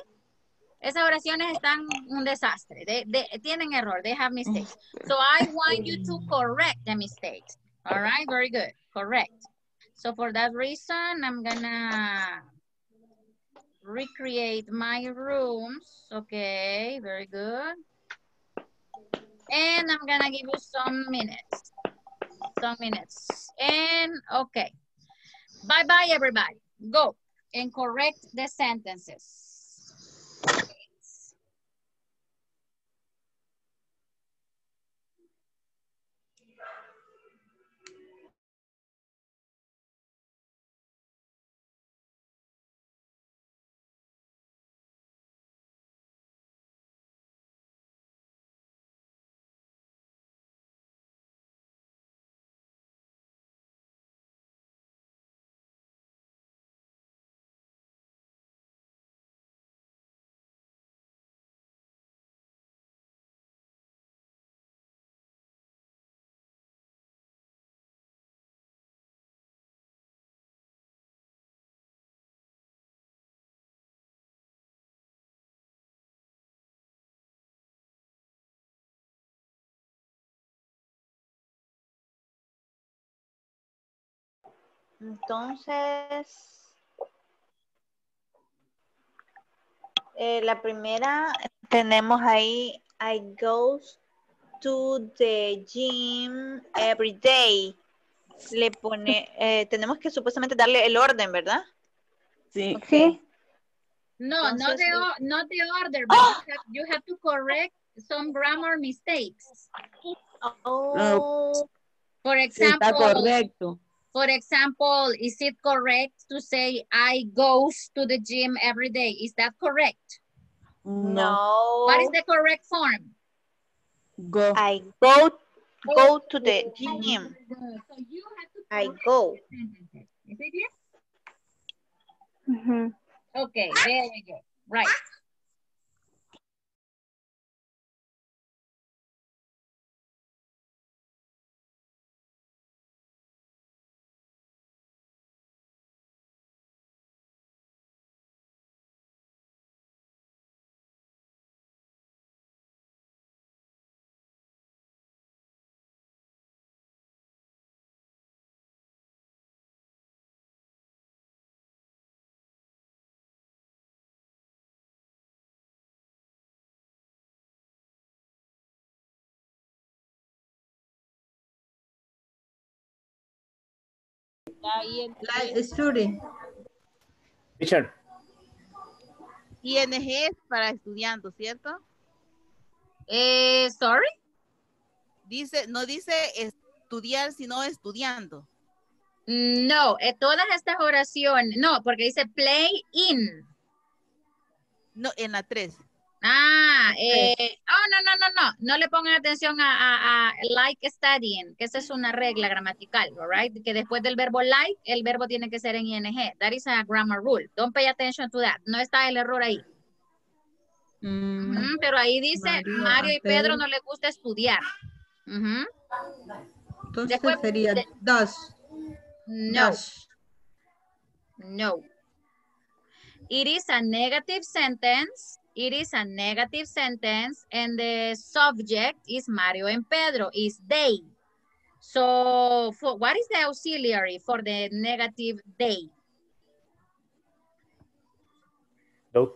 Esas oraciones están un desastre. They, they- tienen error. They have mistakes. So I want you to correct the mistakes. All right, very good. Correct. So for that reason, I'm gonna recreate my rooms. Okay, very good. And I'm gonna give you some minutes. Some minutes. And okay. Bye-bye, everybody. Go and correct the sentences. Entonces, eh, la primera tenemos ahí, I go to the gym every day. Le pone, eh, tenemos que supuestamente darle el orden, ¿verdad? Sí. Ok. No, not Entonces, the, not the order, but you, have, you have to correct some grammar mistakes. Oh, For Sí, está example, correcto. For example, is it correct to say I goes to the gym every day? Is that correct? No. What is the correct form? Go. I go go to the gym. I go. Is it clear? Mhm. Okay, very good. Right. Like student. Teacher, ING es para estudiando, ¿cierto? Eh, sorry? Dice, no dice estudiar, sino estudiando. No, eh, todas estas oraciones, no, porque dice play in. No, en la 3. Ah, eh, oh, no, no, no, no, no le pongan atención a, a- a like studying, que esa es una regla gramatical, right? Que después del verbo like, el verbo tiene que ser en ing. That is a grammar rule. Don't pay attention to that. No está el error ahí. Mm, pero ahí dice, Mario, Mario, y Pedro Pedro. no les gusta estudiar. Entonces Después sería de- does. No. Does. No. It is a negative sentence. It is a negative sentence and the subject is Mario and Pedro, is they. So for, what is the auxiliary for the negative they? do,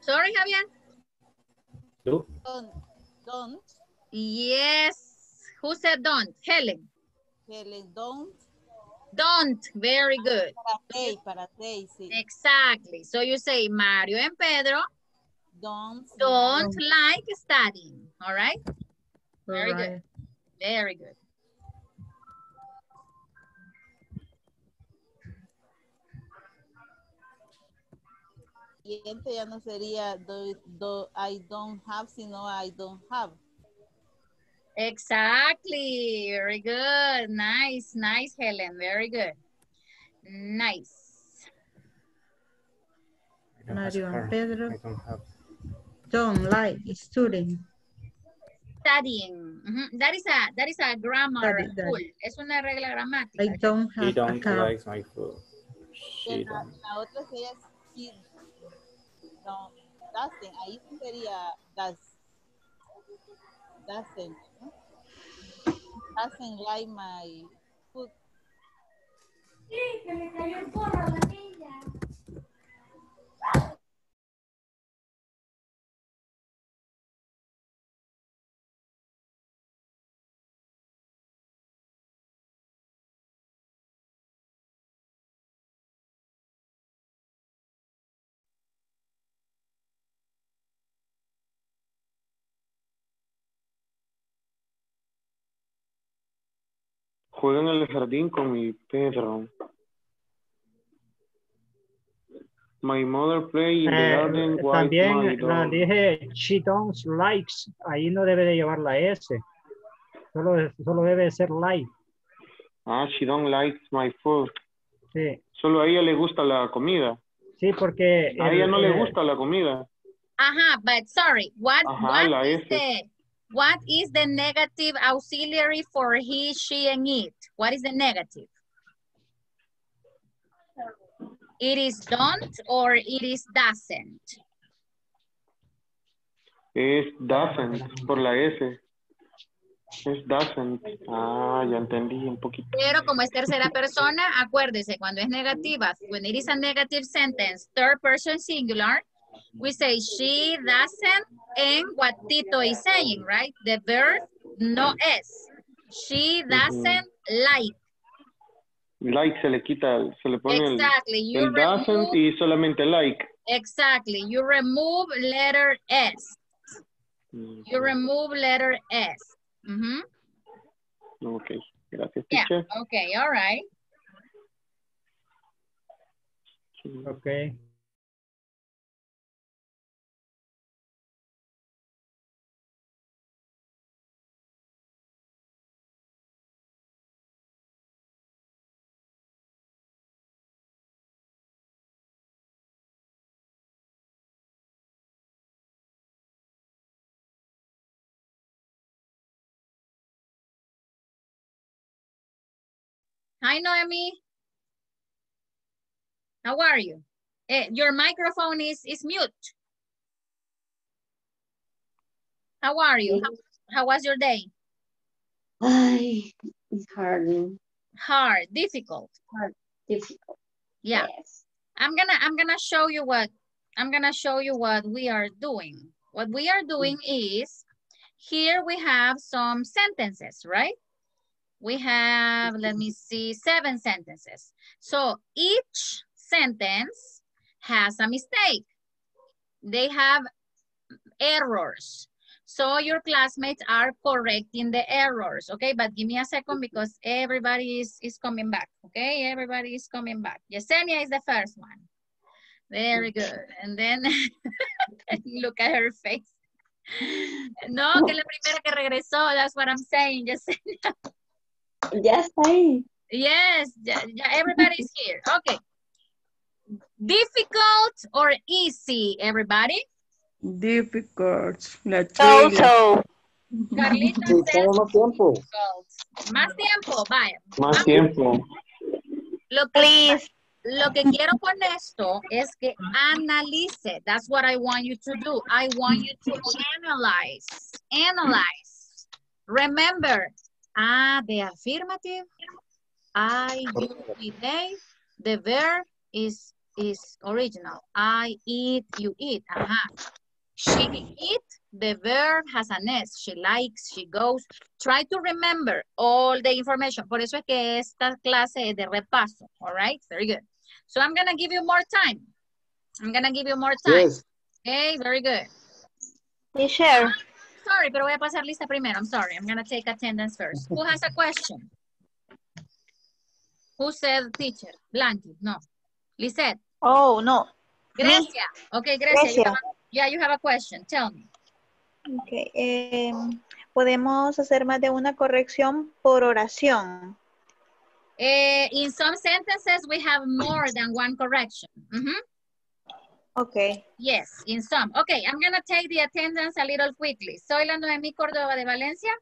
Sorry, Javier? do, Don't, don't, Yes. Who said don't? Helen. Helen, don't, Don't. Very good. para they, para they, sí. Exactly. So you say Mario and Pedro Don't, don't like studying. All right? Very good. Very good. siguiente ya no sería do, do, I don't have, sino I don't have. Exactly. Very good. Nice, nice, Helen. Very good. Nice. I don't have Mario and. Pedro I don't have. Don't like studying. Studying. Mhm. That is a that is a grammar Study, study. rule. Es una regla I don't He have a don't car. like my food. She En la, don't. la otra sería he don't, doesn't, ahí sí sería does, doesn't, ¿no? Doesn't like my food. Juego en el jardín con mi perro. My mother play in the Eh, garden with my también no, dog. dije she don't likes, ahí no debe de llevar la S. Solo, solo debe de ser like. Ah, she don't like my food. Sí, Solo a ella le gusta la comida. sí porque A el- ella no le eh, gusta la comida. Ajá, but sorry. What Ajá, what la is S. the what is the negative auxiliary for he, she, and it? What is the negative? It is don't or it is doesn't. Es doesn't, por la S. Es doesn't. Ah, ya entendí un poquito. Pero como es tercera persona, acuérdese, cuando es negativa, when it is a negative sentence, third person singular, we say she doesn't, and what Tito is saying, right? The verb no es. She doesn't like. Like se le quita, se le pone el, Exactly. You el doesn't remove, y solamente like. exactly. You remove letter S. You remove letter S. Mhm. Ok, gracias, Yeah, okay, all right. Okay. Hi, Noemi. How are you? Eh, your microphone is, is mute. How are you? How, how was your day? Ay, it's hard. Hard, difficult. Hard, difficult. Yeah. I'm gonna I'm gonna show you what I'm gonna show you what we are doing. What we are doing is here we have some sentences, right? We have, let me [laughs] see, seven sentences. So each sentence has a mistake. They have errors. So your classmates are correcting the errors, okay? But give me a second mm-hmm. because everybody is, is coming back, okay? Everybody is coming back. Yesenia is the first one. Very good. And then, [laughs] look at her face. [laughs] No, que la primera que regresó. That's what I'm saying, Yesenia. Ya está ahí. Yes, yeah, yeah, everybody's here. Okay. Difficult or easy, everybody? Difficult. La So, Carlita Sí, says tenemos tiempo. difficult. Más tiempo, vaya. Más tiempo. Lo que, lo que quiero con esto es que analice. That's what I want you to do. I want you to analyze. Analyze. Remember, ah, the affirmative. I, you, we, they. The verb is is original. I eat, you eat. Ajá. She eat, the verb has an S. She likes, she goes. Try to remember all the information. Por eso es que esta clase es de repaso. All right, very good. So I'm gonna give you more time. I'm gonna give you more time. Yes. Okay, very good. teacher, Sorry, pero voy a pasar lista primero. I'm sorry. I'm gonna take attendance first. Who has a question? Who said teacher? Blanqui, no. Lisette. oh, no. Grecia. Okay, Grecia. You Grecia. have a, yeah, you have a question. Tell me. Ok, em, podemos hacer más de una corrección por oración. Eh, in some sentences, we have more than one correction. Mhm. Ok. Yes, in some. Okay, I'm gonna take the attendance a little quickly. Soy la Noemí Córdoba de Valencia.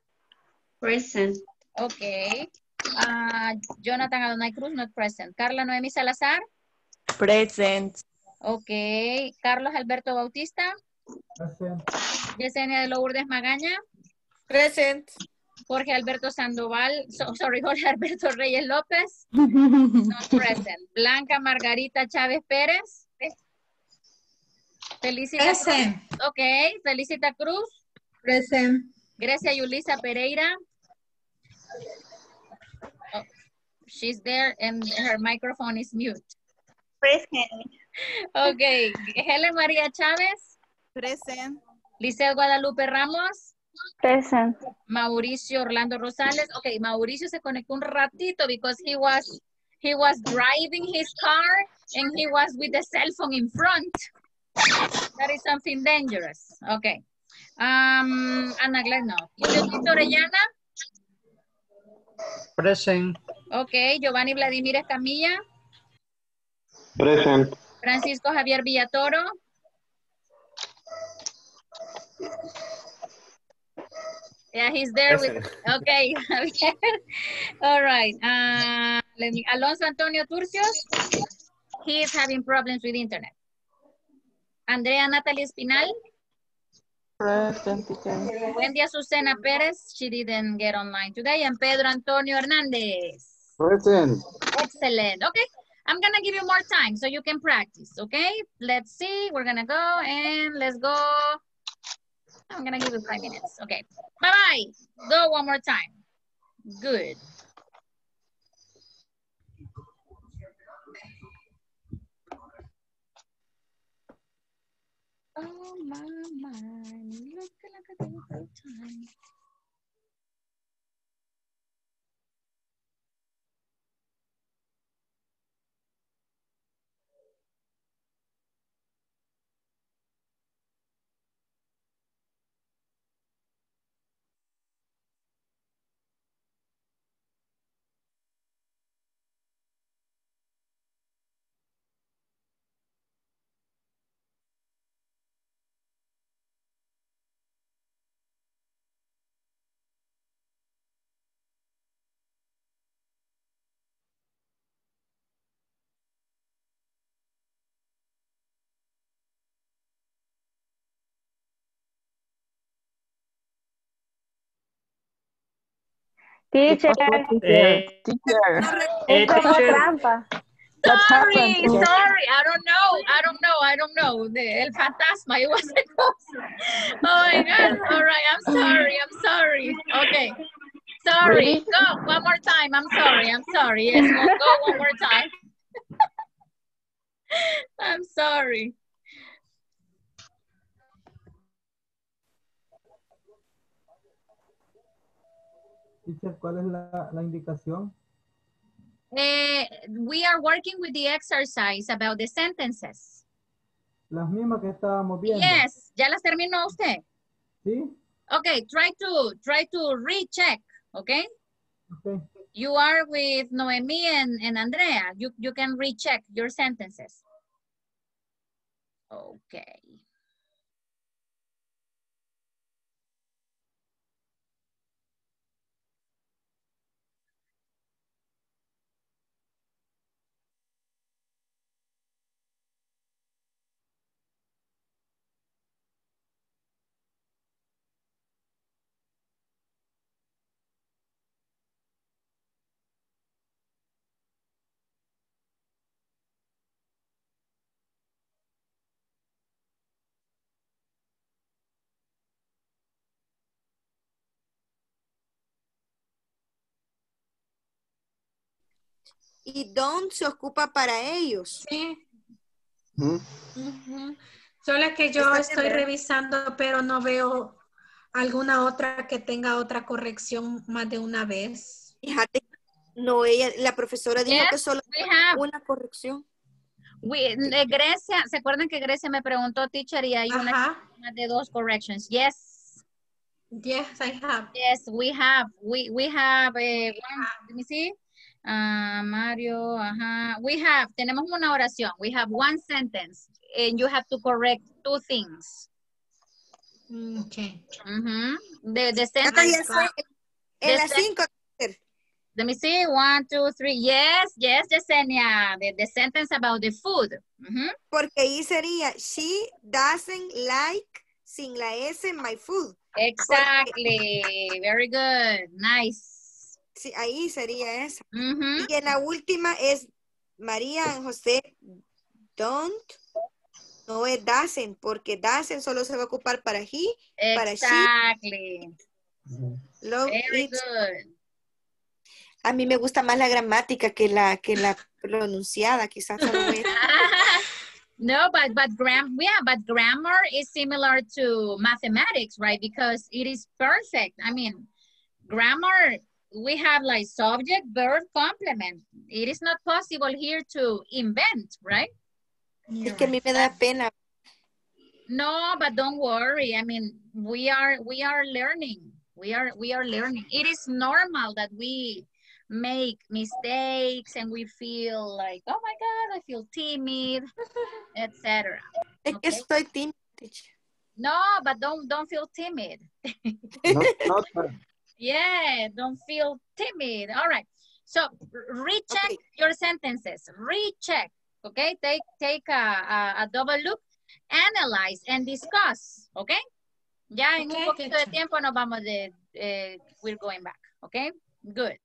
Present. Okay. Ah, Jonathan Adonai Cruz, not present. Carla Noemí Salazar. Present. Okay. Carlos Alberto Bautista. Present. Yesenia de Lourdes Magaña. Present. Jorge Alberto Sandoval. so- sorry, Jorge Alberto Reyes López. [laughs] Not present. Blanca Margarita Chávez Pérez. Felicita Present. Cruz. Ok. Felicita Cruz. Present. Grecia Yulisa Pereira. Oh, she's there and her microphone is mute. Present. Ok. Helen María Chávez. Present. Lisette Guadalupe Ramos. Present. Mauricio Orlando Rosales. Okay, Mauricio se conectó un ratito because he was he was driving his car and he was with the cell phone in front. That is something dangerous. Okay. Um, Ana Glenn, no. Leonito Orellana. Present. Okay. Giovanni Vladimir Escamilla. Present. Francisco Javier Villatoro. Yeah, he's there with, [laughs] okay. Javier. All right. Uh, let me, Alonso Antonio Turcios. He is having problems with internet. Andrea Natalie Espinal. Present. Wendy Azucena Perez. She didn't get online today. And Pedro Antonio Hernandez. Present. Excellent. Okay. I'm going to give you more time so you can practice. Okay. Let's see. We're going to go and let's go. I'm going to give you five minutes. Okay. Bye-bye. Go one more time. Good. Oh my mind, look like a time. Teacher, Eh, Teacher. eh, es como teacher, Sorry, sorry. I don't know. I don't know. I don't know. The, el fantasma. It was a ghost. Oh my God. All right. I'm sorry. I'm sorry. Okay. Sorry. Go. One more time. I'm sorry. I'm sorry. Yes. Go, go one more time. [laughs] I'm sorry. Teacher, ¿cuál es la, la indicación? Eh, we are working with the exercise about the sentences. Las mismas que estábamos viendo. Yes. ¿Ya las terminó usted? ¿Sí? Okay. Try to, try to recheck. Okay. Ok. You are with Noemi and, and Andrea. You, you can recheck your sentences. Okay. Y don't se ocupa para ellos. Sí. ¿Mm? ujú. Solo que yo estoy ¿verdad? revisando, pero no veo alguna otra que tenga otra corrección más de una vez. Fíjate, no, ella, la profesora dijo que Yes, solo we have. una corrección. We, eh, Grecia, ¿se acuerdan que Grecia me preguntó, teacher, y hay una más de dos corrections? Yes. Yes, I have. Yes, we have. We, we have, eh, one, let me see. Ah, Mario, ajá. We have, tenemos una oración. We have one sentence, and you have to correct two things. Mm, Okay. Mhm. The, the Ah, sentence. ya en The las cinco. Let me see. One, two, three. Yes, yes, Yesenia. The, the sentence about the food. Mhm. Porque ahí sería, she doesn't like, sin la S, my food. Exactly. Very good. Nice. Sí, ahí sería esa. Y en la última es María José, don't, no es doesn't, porque doesn't solo se va a ocupar para he, para she, Exactly. Very good. A mí me gusta más la gramática que la, que la pronunciada, quizás. [laughs] [laughs] No, but but gram yeah, but grammar is similar to mathematics, right? Because it is perfect. I mean, grammar we have like subject, verb, complement. It is not possible here to invent, right? Es que a mí me da pena. No, but don't worry. I mean, we are we are learning. We are we are learning. It is normal that we make mistakes and we feel like, oh my God, I feel timid, [laughs] etc. Es que estoy tímida. No, but don't don't feel timid. Not, not bad. Yeah, don't feel timid. All right. So recheck your sentences. Recheck. Okay. Take take a, a, a double look, analyze and discuss. Okay. Ya en un poquito de tiempo nos vamos de, eh, we're going back. Okay. Good.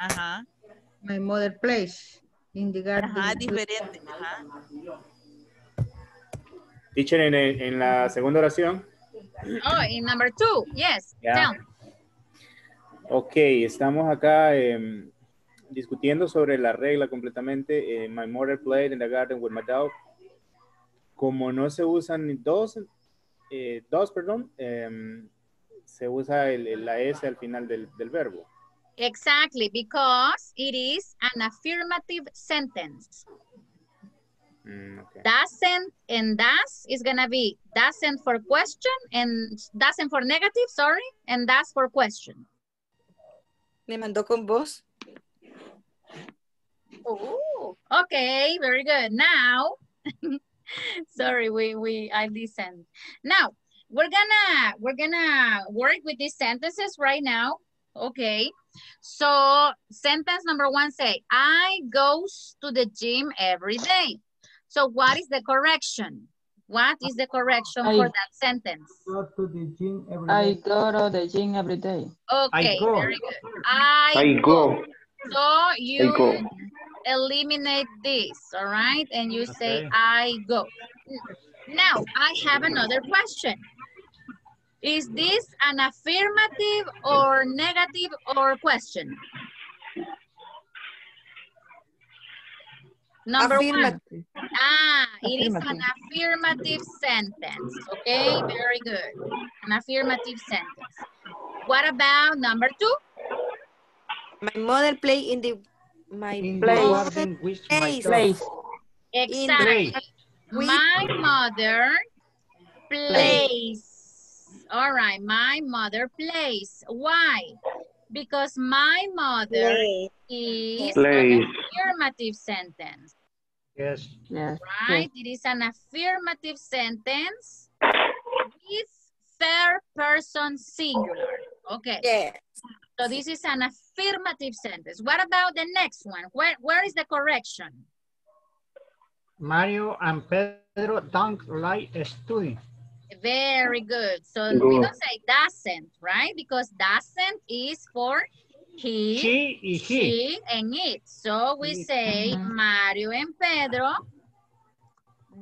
Ajá. My mother place in the garden. Ajá, diferente. Ajá. Teacher, en, en la segunda oración. Oh, in number two. Yes. Ya. Tell me. Ok, estamos acá em, discutiendo sobre la regla completamente. eh, my mother played in the garden with my dog. Como no se usan dos, eh, dos, perdón, em, se usa el- el- la S al final del, del verbo. Exactly, because it is an affirmative sentence. Mm, okay. Doesn't and does is gonna be doesn't for question and doesn't for negative, sorry, and does for question. Me mandó con voz. Oh, okay, very good. Now, [laughs] sorry, we we I listened. Now we're gonna we're gonna work with these sentences right now. Okay, so sentence number one say I goes to the gym every day. So what is the correction? What is the correction for that sentence? Go to the gym every I go to the gym every day. Okay, go. very good. I, I go. So you go. eliminate this, all right? And you say, I go. Now, I have another question. Is this an affirmative or negative or question? Number one. Affirmative. Ah, it is an Affirmative. affirmative sentence. Okay, very good. An affirmative sentence. What about number two? My mother play in the my In Place. garden with my Place. dog. Place. Exactly. With- My mother plays. All right, my mother plays. Why? Because my mother Play. is Plays. an affirmative sentence, Yes. Yes. right? It is an affirmative sentence with third person singular. Okay, Yeah. so this is an affirmative sentence. What about the next one? Where, where is the correction? Mario and Pedro don't like studying. Very good. So we don't say doesn't, right? Because doesn't is for he, She he. she, and it. So we It. say. Mario and Pedro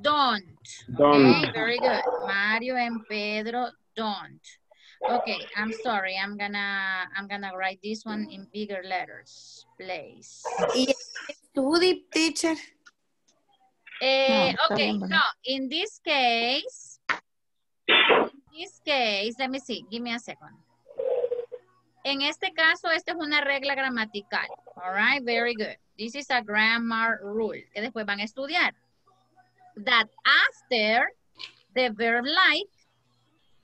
don't. Don't. Okay, very good. Mario and Pedro don't. Okay, I'm sorry. I'm gonna I'm gonna write this one in bigger letters. please. Y study teacher. Eh, está okay, bien, bueno. no, in this case, in this case, let me see, give me a second. En este caso, esta es una regla gramatical. All right, very good. This is a grammar rule que después van a estudiar. That after the verb like,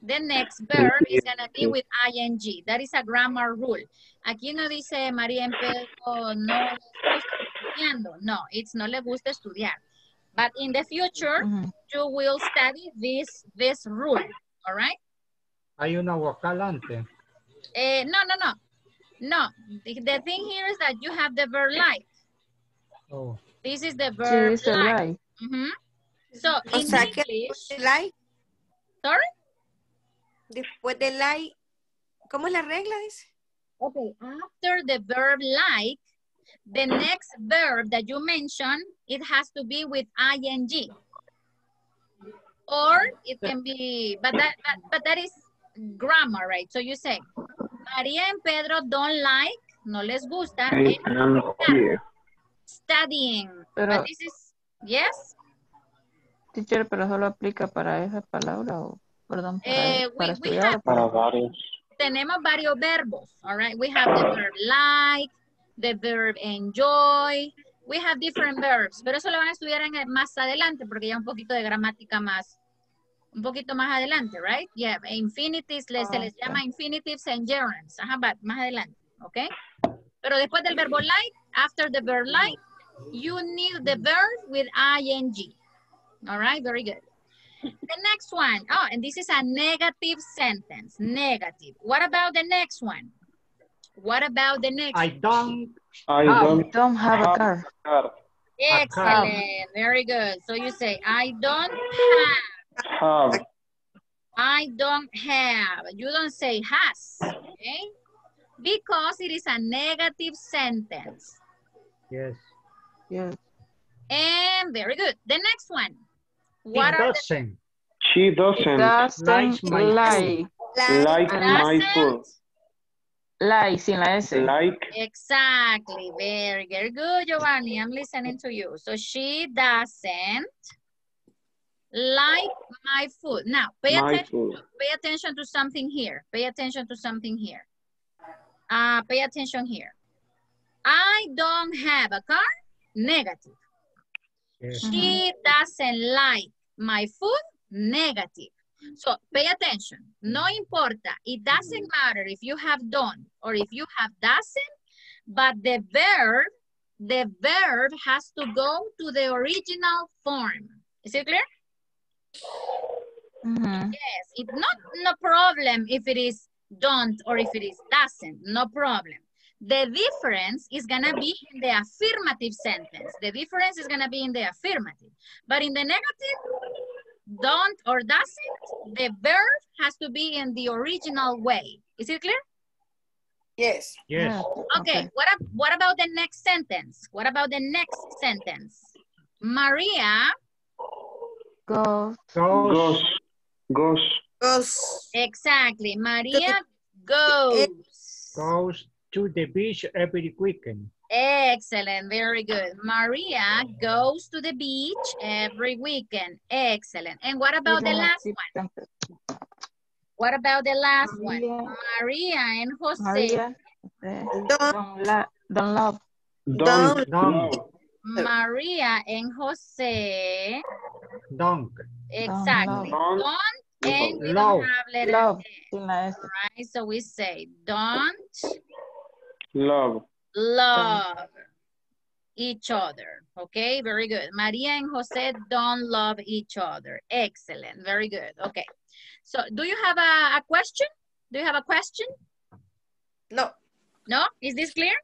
the next verb is gonna be with ing. That is a grammar rule. Aquí no dice María Pedro no gusta estudiando. No, it's no le gusta estudiar. But in the future, Ujú. you will study this, this rule, all right? Hay una vocal antes. Eh, no, no, no. No, the, the thing here is that you have the verb like. Oh. This is the Sí, verb dice like. like. Mhm. So, O in sea English, después like, sorry? después de like, ¿cómo es la regla? Dice. Okay, after the verb like, the next verb that you mention, it has to be with ing. Or it can be, but that, but, but that is grammar, right? So you say, María and Pedro don't like, no les gusta, I am here. studying. Pero- but this is, yes? Teacher, pero solo aplica para esa palabra o, perdón, para, Eh, we- para we estudiar. have- o para- Para varios. tenemos varios verbos, all right? We have the verb like, the verb enjoy, we have different verbs, pero eso lo van a estudiar en más adelante porque ya un poquito de gramática más, un poquito más adelante, right? Yeah, infinitives, le- se les Okay. llama infinitives and gerunds, ajá, but más adelante, ¿ok? Pero después del verbo like, after the verb like, you need the verb with ing, all right? Very good. The next one, oh, and this is a negative sentence, negative. What about the next one? What about the next? I don't I don't Don't have a have car. car. Excellent, very good. So you say, I don't have, Have. I don't have. You don't say has, okay? Because it is a negative sentence. Yes. Yes. And very good. The next one. What It are the doesn't. She doesn't Doesn't Likes my like. like my food. Doesn't? Like, sin la S. Like Exactly. Very, very good, Giovanni. I'm listening to you. So she doesn't like my food. Now, pay my attention. food. Pay attention to something here. Pay attention to something here. Uh, pay attention here. I don't have a car. Negative. Yes. She doesn't like my food, negative. So pay attention. No importa. It doesn't matter if you have done or if you have doesn't, but the verb, the verb has to go to the original form. Is it clear? Mm-hmm. Yes, it's not no problem if it is don't or if it is doesn't, no problem. The difference is gonna be in the affirmative sentence. The difference is gonna be in the affirmative. But in the negative, don't or doesn't, the verb has to be in the original way. Is it clear? Yes. Yes. Okay, What, what about the next sentence? What about the next sentence? Maria Goes. Goes. Goes. Goes. Exactly. Maria goes. Goes to the beach every weekend. Excellent. Very good. Maria goes to the beach every weekend. Excellent. And what about the last one? What about the last one? Maria and Jose. Maria eh, don't, la- don't love. Don't. Don't. Maria and Jose. Don't. Exactly. Don't. Don't and we Love. don't have letter Love. S, S. right? So we say don't Love. Love each other. Okay, very good. Maria and Jose don't love each other. Excellent, very good. Okay. So do you have a, a question? Do you have a question? No. No? Is this clear?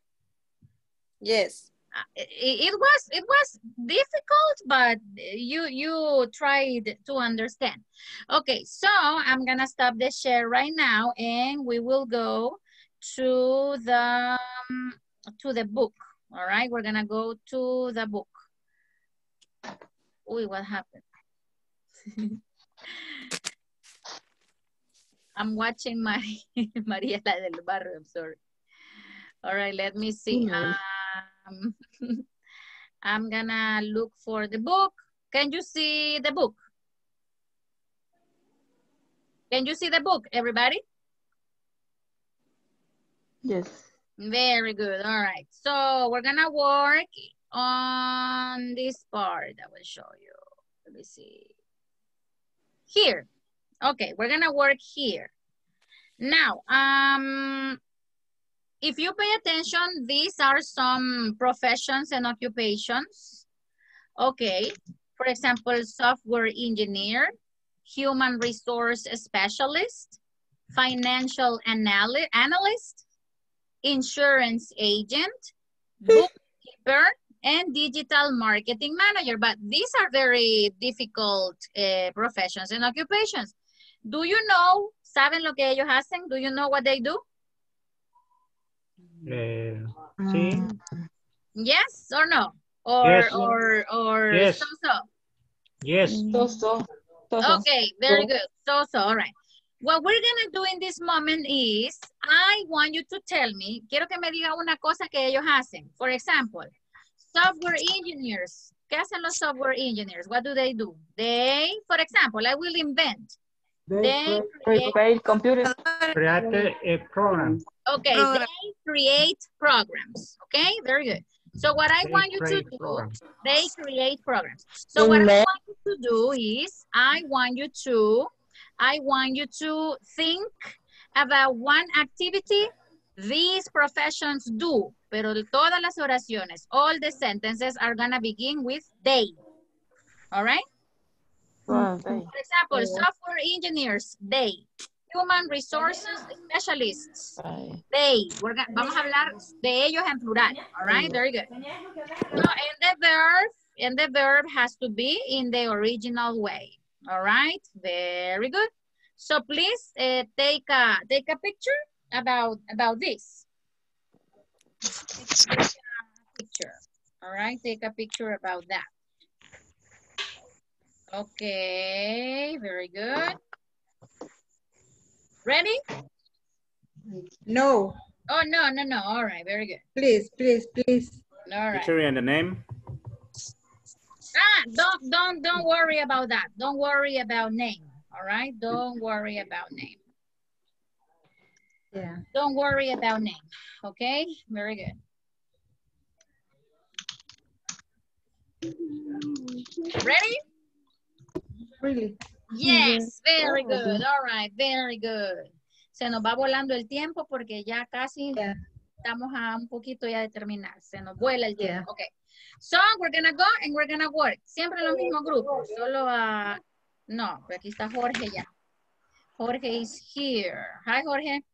Yes. Uh, it, it was it was difficult but you you tried to understand okay so i'm gonna stop the share right now and we will go to the um, to the book all right we're gonna go to the book Uy, what happened [laughs] i'm watching my [laughs] maria la del barrio i'm sorry all right let me see Mhm. um, [laughs] I'm gonna look for the book. Can you see the book? Can you see the book, everybody? Yes. Very good. All right. So we're gonna work on this part. I will show you. Let me see. Here. Okay, we're gonna work here. Now, um, if you pay attention, these are some professions and occupations. Okay, for example, software engineer, human resource specialist, financial anal analyst, insurance agent, bookkeeper, and digital marketing manager. But these are very difficult uh, professions and occupations. Do you know, saben lo que ellos hacen? Do you know what they do? Eh, sí. Yes or no? Or Yes. or or Yes. so so. Yes. So, so. So, so. Okay, very good. So so, all right. What we're gonna do in this moment is, I want you to tell me, quiero que me diga una cosa que ellos hacen. For example, software engineers. ¿Qué hacen los software engineers? What do they do? They, for example, I will invent. They create, Create computer. Create a program. okay, Program. they create programs. Okay, very good. So what I They want you to do programs. They create programs. So what I want you to do is, I want you to, I want you to think about one activity these professions do. Pero todas las oraciones, all the sentences are gonna begin with they. All right? Well, they. For example, software engineers, they. Human resources specialists, Right. they. We're gonna, vamos a hablar de ellos en plural. All right, mm. very good. So, and the verb, and the verb has to be in the original way. All right, very good. So please uh, take a take a picture about about this. Picture. All right, take a picture about that. Okay, very good. Ready? No, Oh no, no, no. All right, very good. please, please, please. All right. Teacher and the name. Ah, don't don't don't worry about that. Don't worry about name. All right. Don't worry about name. Yeah. Don't worry about name. Okay. Very good. Ready? Really? Yes, very Oh, good. good. All right, very good. Se nos va volando el tiempo porque ya casi estamos a un poquito ya de terminar. Se nos vuela el tiempo. Okay. So, we're gonna go and we're gonna work. Siempre los mismos grupos. Solo a... no, pero aquí está Jorge ya. Jorge is here. Hi, Jorge.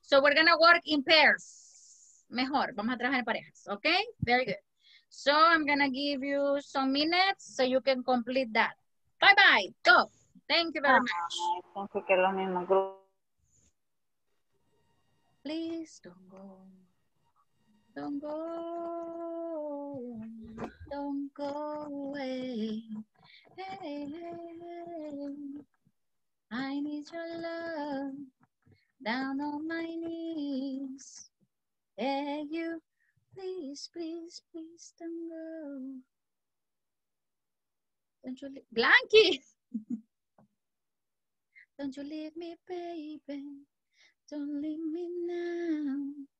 So, we're gonna work in pairs. Mejor. Vamos a trabajar en parejas. Okay? Very good. So, I'm gonna give you some minutes so you can complete that. Bye-bye. Go. Thank you very much. Pensé que los mismos grupos. Please don't go. Don't go. Don't go away. Hey, hey, hey. I need your love down on my knees. Hey, you. Please, please, please don't go. Don't you leave. Blanky. [laughs] don't you leave me, baby. Don't leave me now.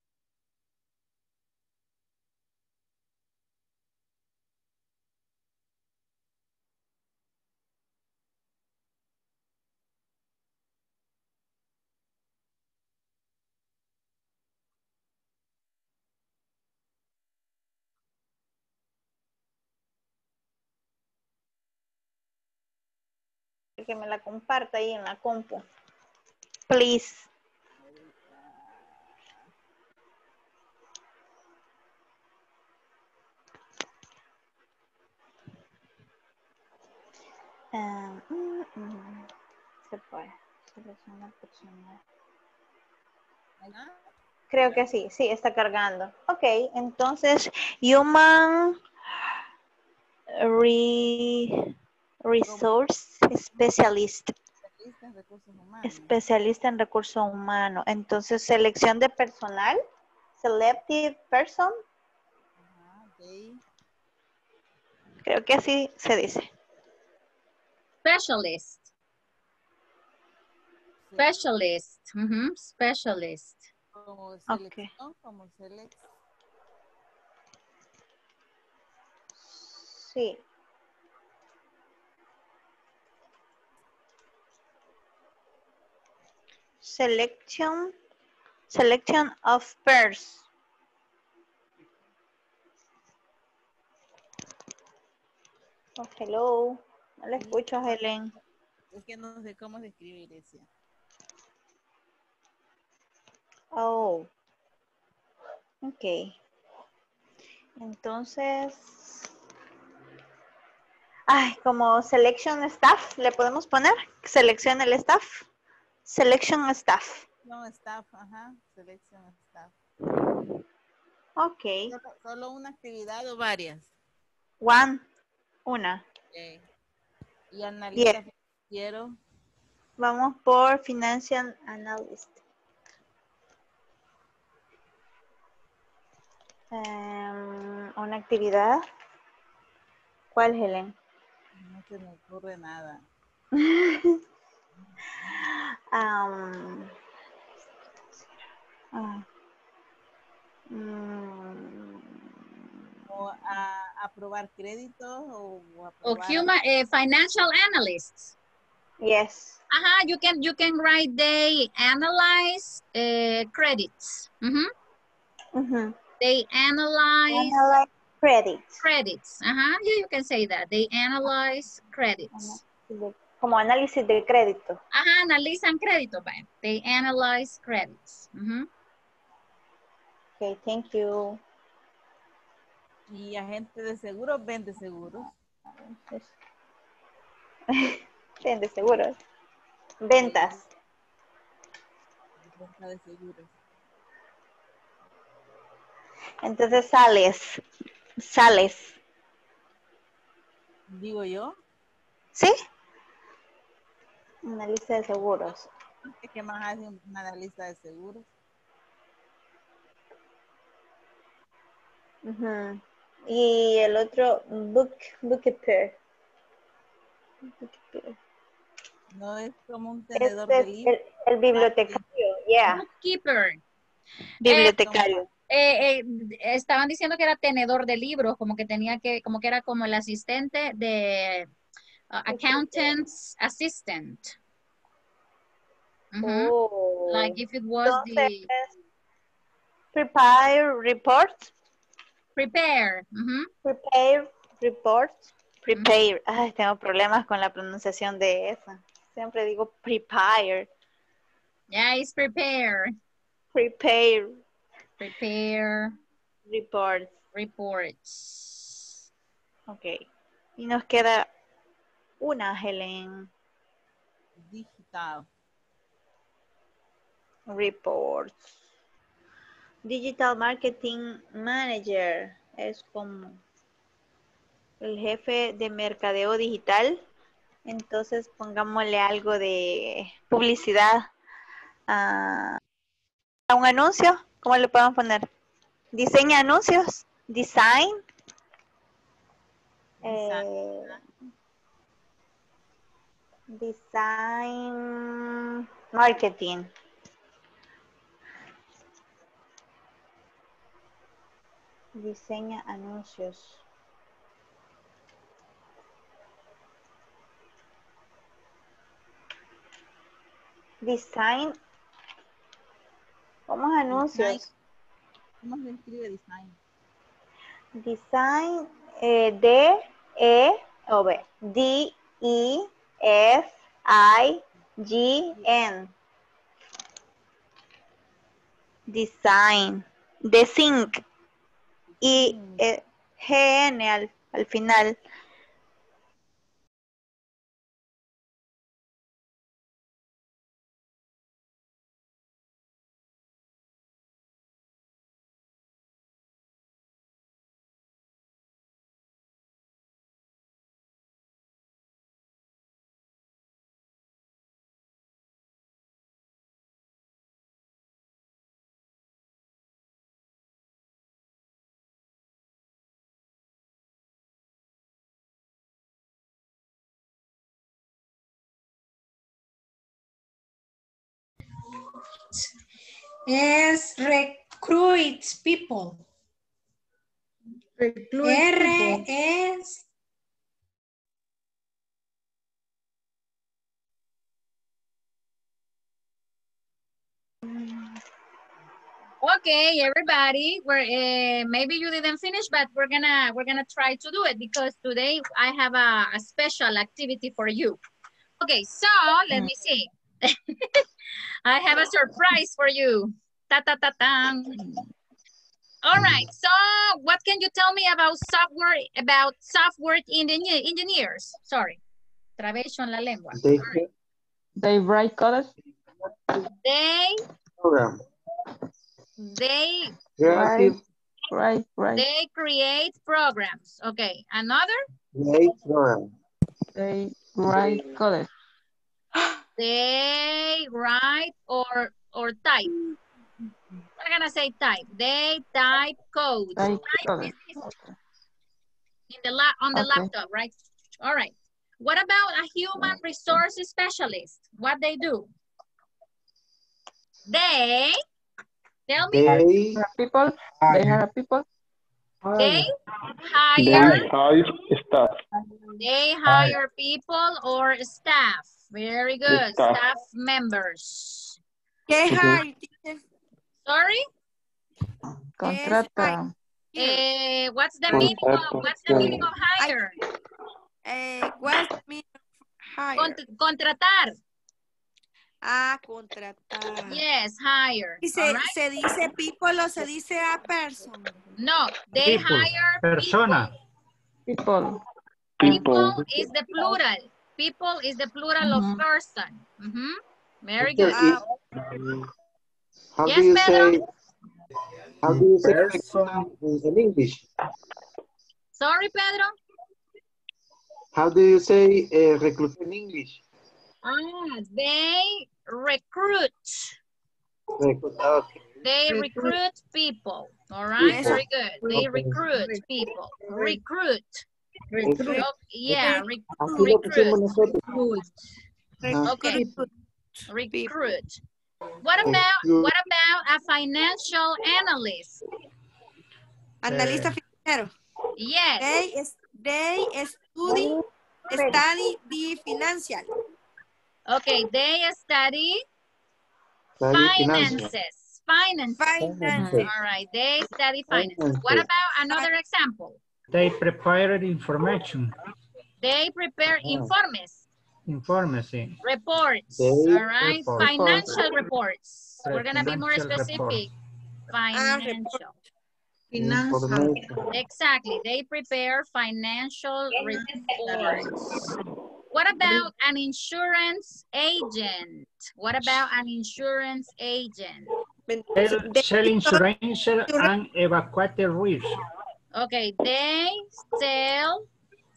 Que me la comparta ahí en la compu. Please. Ah, mm, mm. Se puede. Selecciona. Creo que sí, sí, está cargando. Ok, entonces, Human re- Resource Specialist. Especialistas en recursos humanos. Especialista en recursos humanos. Entonces, selección de personal. Selective person. Creo que así se dice. Specialist. Specialist. Specialist. Como selección, como select. Sí. Selection. Selection of pairs. Oh, hello. No le escucho, Helen. Es que no sé cómo se escribe iglesia. Oh. Ok. Entonces. Ay, como selection staff, ¿le podemos poner? Selección el staff. Selection staff. No, staff, ajá. Selección staff. Ok. Solo, solo una actividad o varias. One. Una. Ok. Y analista financiero. Vamos por financial analyst. Em, una actividad. ¿Cuál, Helen? No se me ocurre nada. [laughs] Am, ah, mm, O a aprobar créditos o O aprobar. human, eh, financial analysts. yes. Ajá, you can, you can write they analyze eh, credits. Ujú. Ujú. They analyze Analyze credits. credits. Ajá, yeah, you can say that. They analyze credits. Como análisis de crédito. Ajá, analizan crédito, vaya. They analyze credits. Ujú. Okay, thank you. Y agente de seguros vende seguros. [laughs] Vende seguros. Ventas. Venta de seguros. Entonces sales. Sales. Digo yo. ¿Sí? Una lista de seguros. ¿Qué más hace un analista de seguros? Ujú. Y el otro, book, bookkeeper. Bookkeeper. No es como un tenedor Este de es libros. el, el bibliotecario, yeah. Bookkeeper. Bibliotecario. eh, eh, estaban diciendo que era tenedor de libros, como que tenía que, como que era como el asistente de uh, accountant's assistant. Ujú. Oh. Like if it was the Entonces, prepare report. prepare. ujú. Prepare report. Prepare. Ay, tengo problemas con la pronunciación de esa. Siempre digo prepare. Yeah, it's prepare. Prepare Prepare report. reports. Ok. Y nos queda una, Helen. Digital. Reports. Digital Marketing Manager. Es como el jefe de mercadeo digital. Entonces pongámosle algo de publicidad. a a un anuncio. ¿Cómo le podemos poner? Diseña anuncios. Design. Eh, design marketing. Diseña anuncios. Design. ¿Cómo es anuncios? ¿Cómo se escribe design? Design eh, D E o B D E F I G N. Design. Design y eh, G N al, al final Es recruit people. Recruit R people. es Okay, everybody. We're uh, maybe you didn't finish, but we're gonna we're gonna try to do it because today I have a, a special activity for you. Okay, so let me see. [laughs] I have a surprise for you. Ta ta ta ta. All right. So, what can you tell me about software about software engineer, engineers? Sorry, trabecho en la lengua. They, They write code. They program. they Creative, Right, right. they create programs. Okay, another. create program. They write code. They write or or type. We're gonna say type. They type code. Type Type code. in the la on the Okay. laptop, right? All right. What about a human resources specialist? What they do? They tell me They Hire people. They hire people. they They hire hire staff. they hire people or staff. Very good. Staff. Staff members. ¿Qué hire? Sorry? Contrata. Eh, what's the meaning of what's the meaning of hire? Eh, what's the meaning of hire? Cont- contratar. ah, contratar. Yes, hire. ¿Y se, right? se dice people o se dice a person? No, they People. hire Persona. People. people. People. is the plural. People is the plural of Mhm. person. Mhm. Very Teacher, good. Um, how Yes, do you Pedro? say how do you say Person. in, in English? Sorry, Pedro. How do you say uh, recruit in English? Ah, they recruit. Recruit, okay. They Recruit. recruit people. All right, People. very good. They Okay. recruit people. Recruit. Recruit. Yeah, Así recruit. lo pusimos Recruit. nosotros. Ah, Okay. recruit What about what about a financial analyst? Analista financiero. Yes. They, they study, study the financial. Okay, they study Study finances. Finances. Finances. All right, they study finances. What about another example? They prepared information. They prepare Ah. informes, Informes, sí. reports, They- all right? Report. Financial reports. We're gonna be more specific. Ah, Financial. Information. Exactly, they prepare financial reports. What about an insurance agent? What about an insurance agent? Sell, sell insurance and evacuate risk. Okay, they sell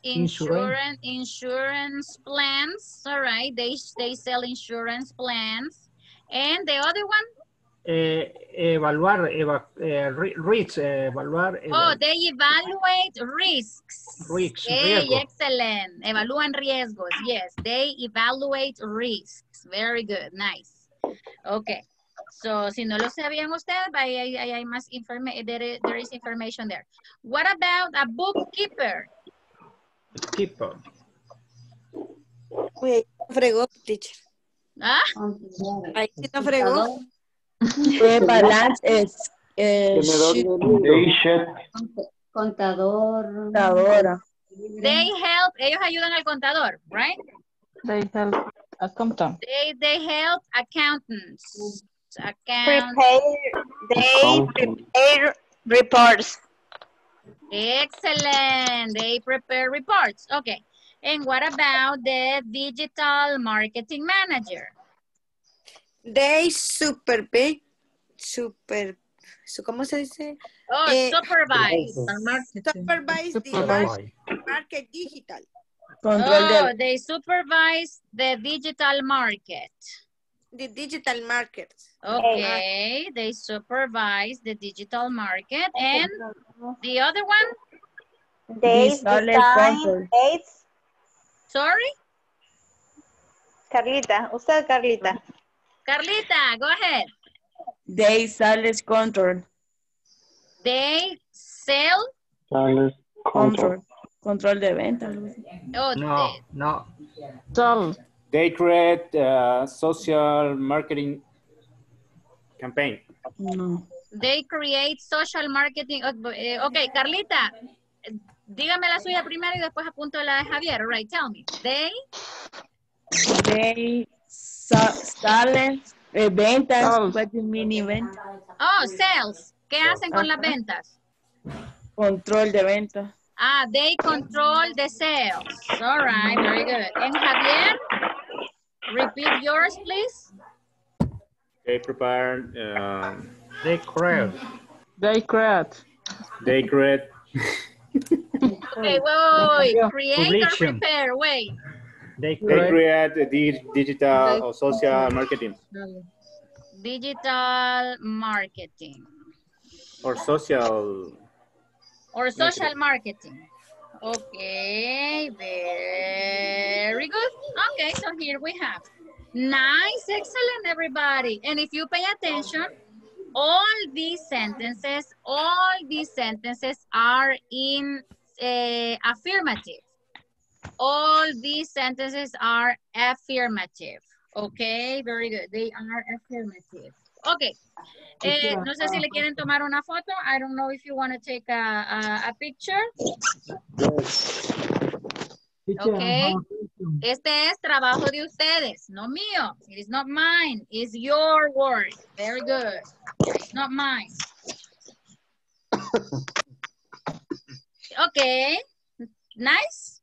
Insurance. insurance plans. All right, they they sell insurance plans. And the other one? Eh, evaluar, eva, eh, risk, evaluar. Oh, they evaluate risks. Risks, Hey, riesgo. excellent. Evalúan riesgos. Yes, they evaluate risks. Very good. Nice. Okay. So, si no lo sabían ustedes, ahí ahí- ahí hay más information. There, is- there is information there. What about a bookkeeper? Keeper. Uy, fregó, teacher. ¿Ah? Ahí sí no fregó. Balance is eh. Contador. contadora. They help, ellos ayudan al contador, right? They help accountant. They, they help accountants. Account. Prepare, they prepare reports. Excellent. They prepare reports. Okay. And what about the digital marketing manager? They supervise, super, su- ¿cómo se dice? Oh, Eh, supervise. Supervise the Supervise. mar- market digital. Control Oh, they supervise the digital market. The digital market. Okay, they supervise the digital market. And the other one? They Visual design control. aids. Sorry? Carlita, usted Carlita. Carlita, go ahead. they sales control. They sell. Sales control. Control. Control de venta. Oh, No, no. Sol. They create uh, social marketing campaign. No. They create social marketing. oh, eh, Ok, Carlita, dígame la suya primero y después apunto la de Javier. All right, tell me. They, They sa sales, eh, ventas, Sales. what do you mean event? oh, sales. ¿Qué hacen con las ventas? Control de venta. Ah, they control the sales. All right, very good. And Javier, repeat yours, please. They prepare, um, They create. They create. they create, Okay, wait, wait, wait, wait. Create or prepare, wait. They they create. create the di- digital or social marketing Digital marketing or social. or social marketing. Okay, very good. Okay, so here we have. Nice, excellent, everybody. And if you pay attention, all these sentences, all these sentences are in uh, affirmative. All these sentences are affirmative. Okay, very good. They are affirmative. Okay. Eh, no sé si le quieren tomar una foto. I don't know if you want to take a, a, a picture. Teacher, Okay. Este es trabajo de ustedes, no mío. It is not mine. It's your work. Very good. It's not mine. [laughs] Okay. Nice.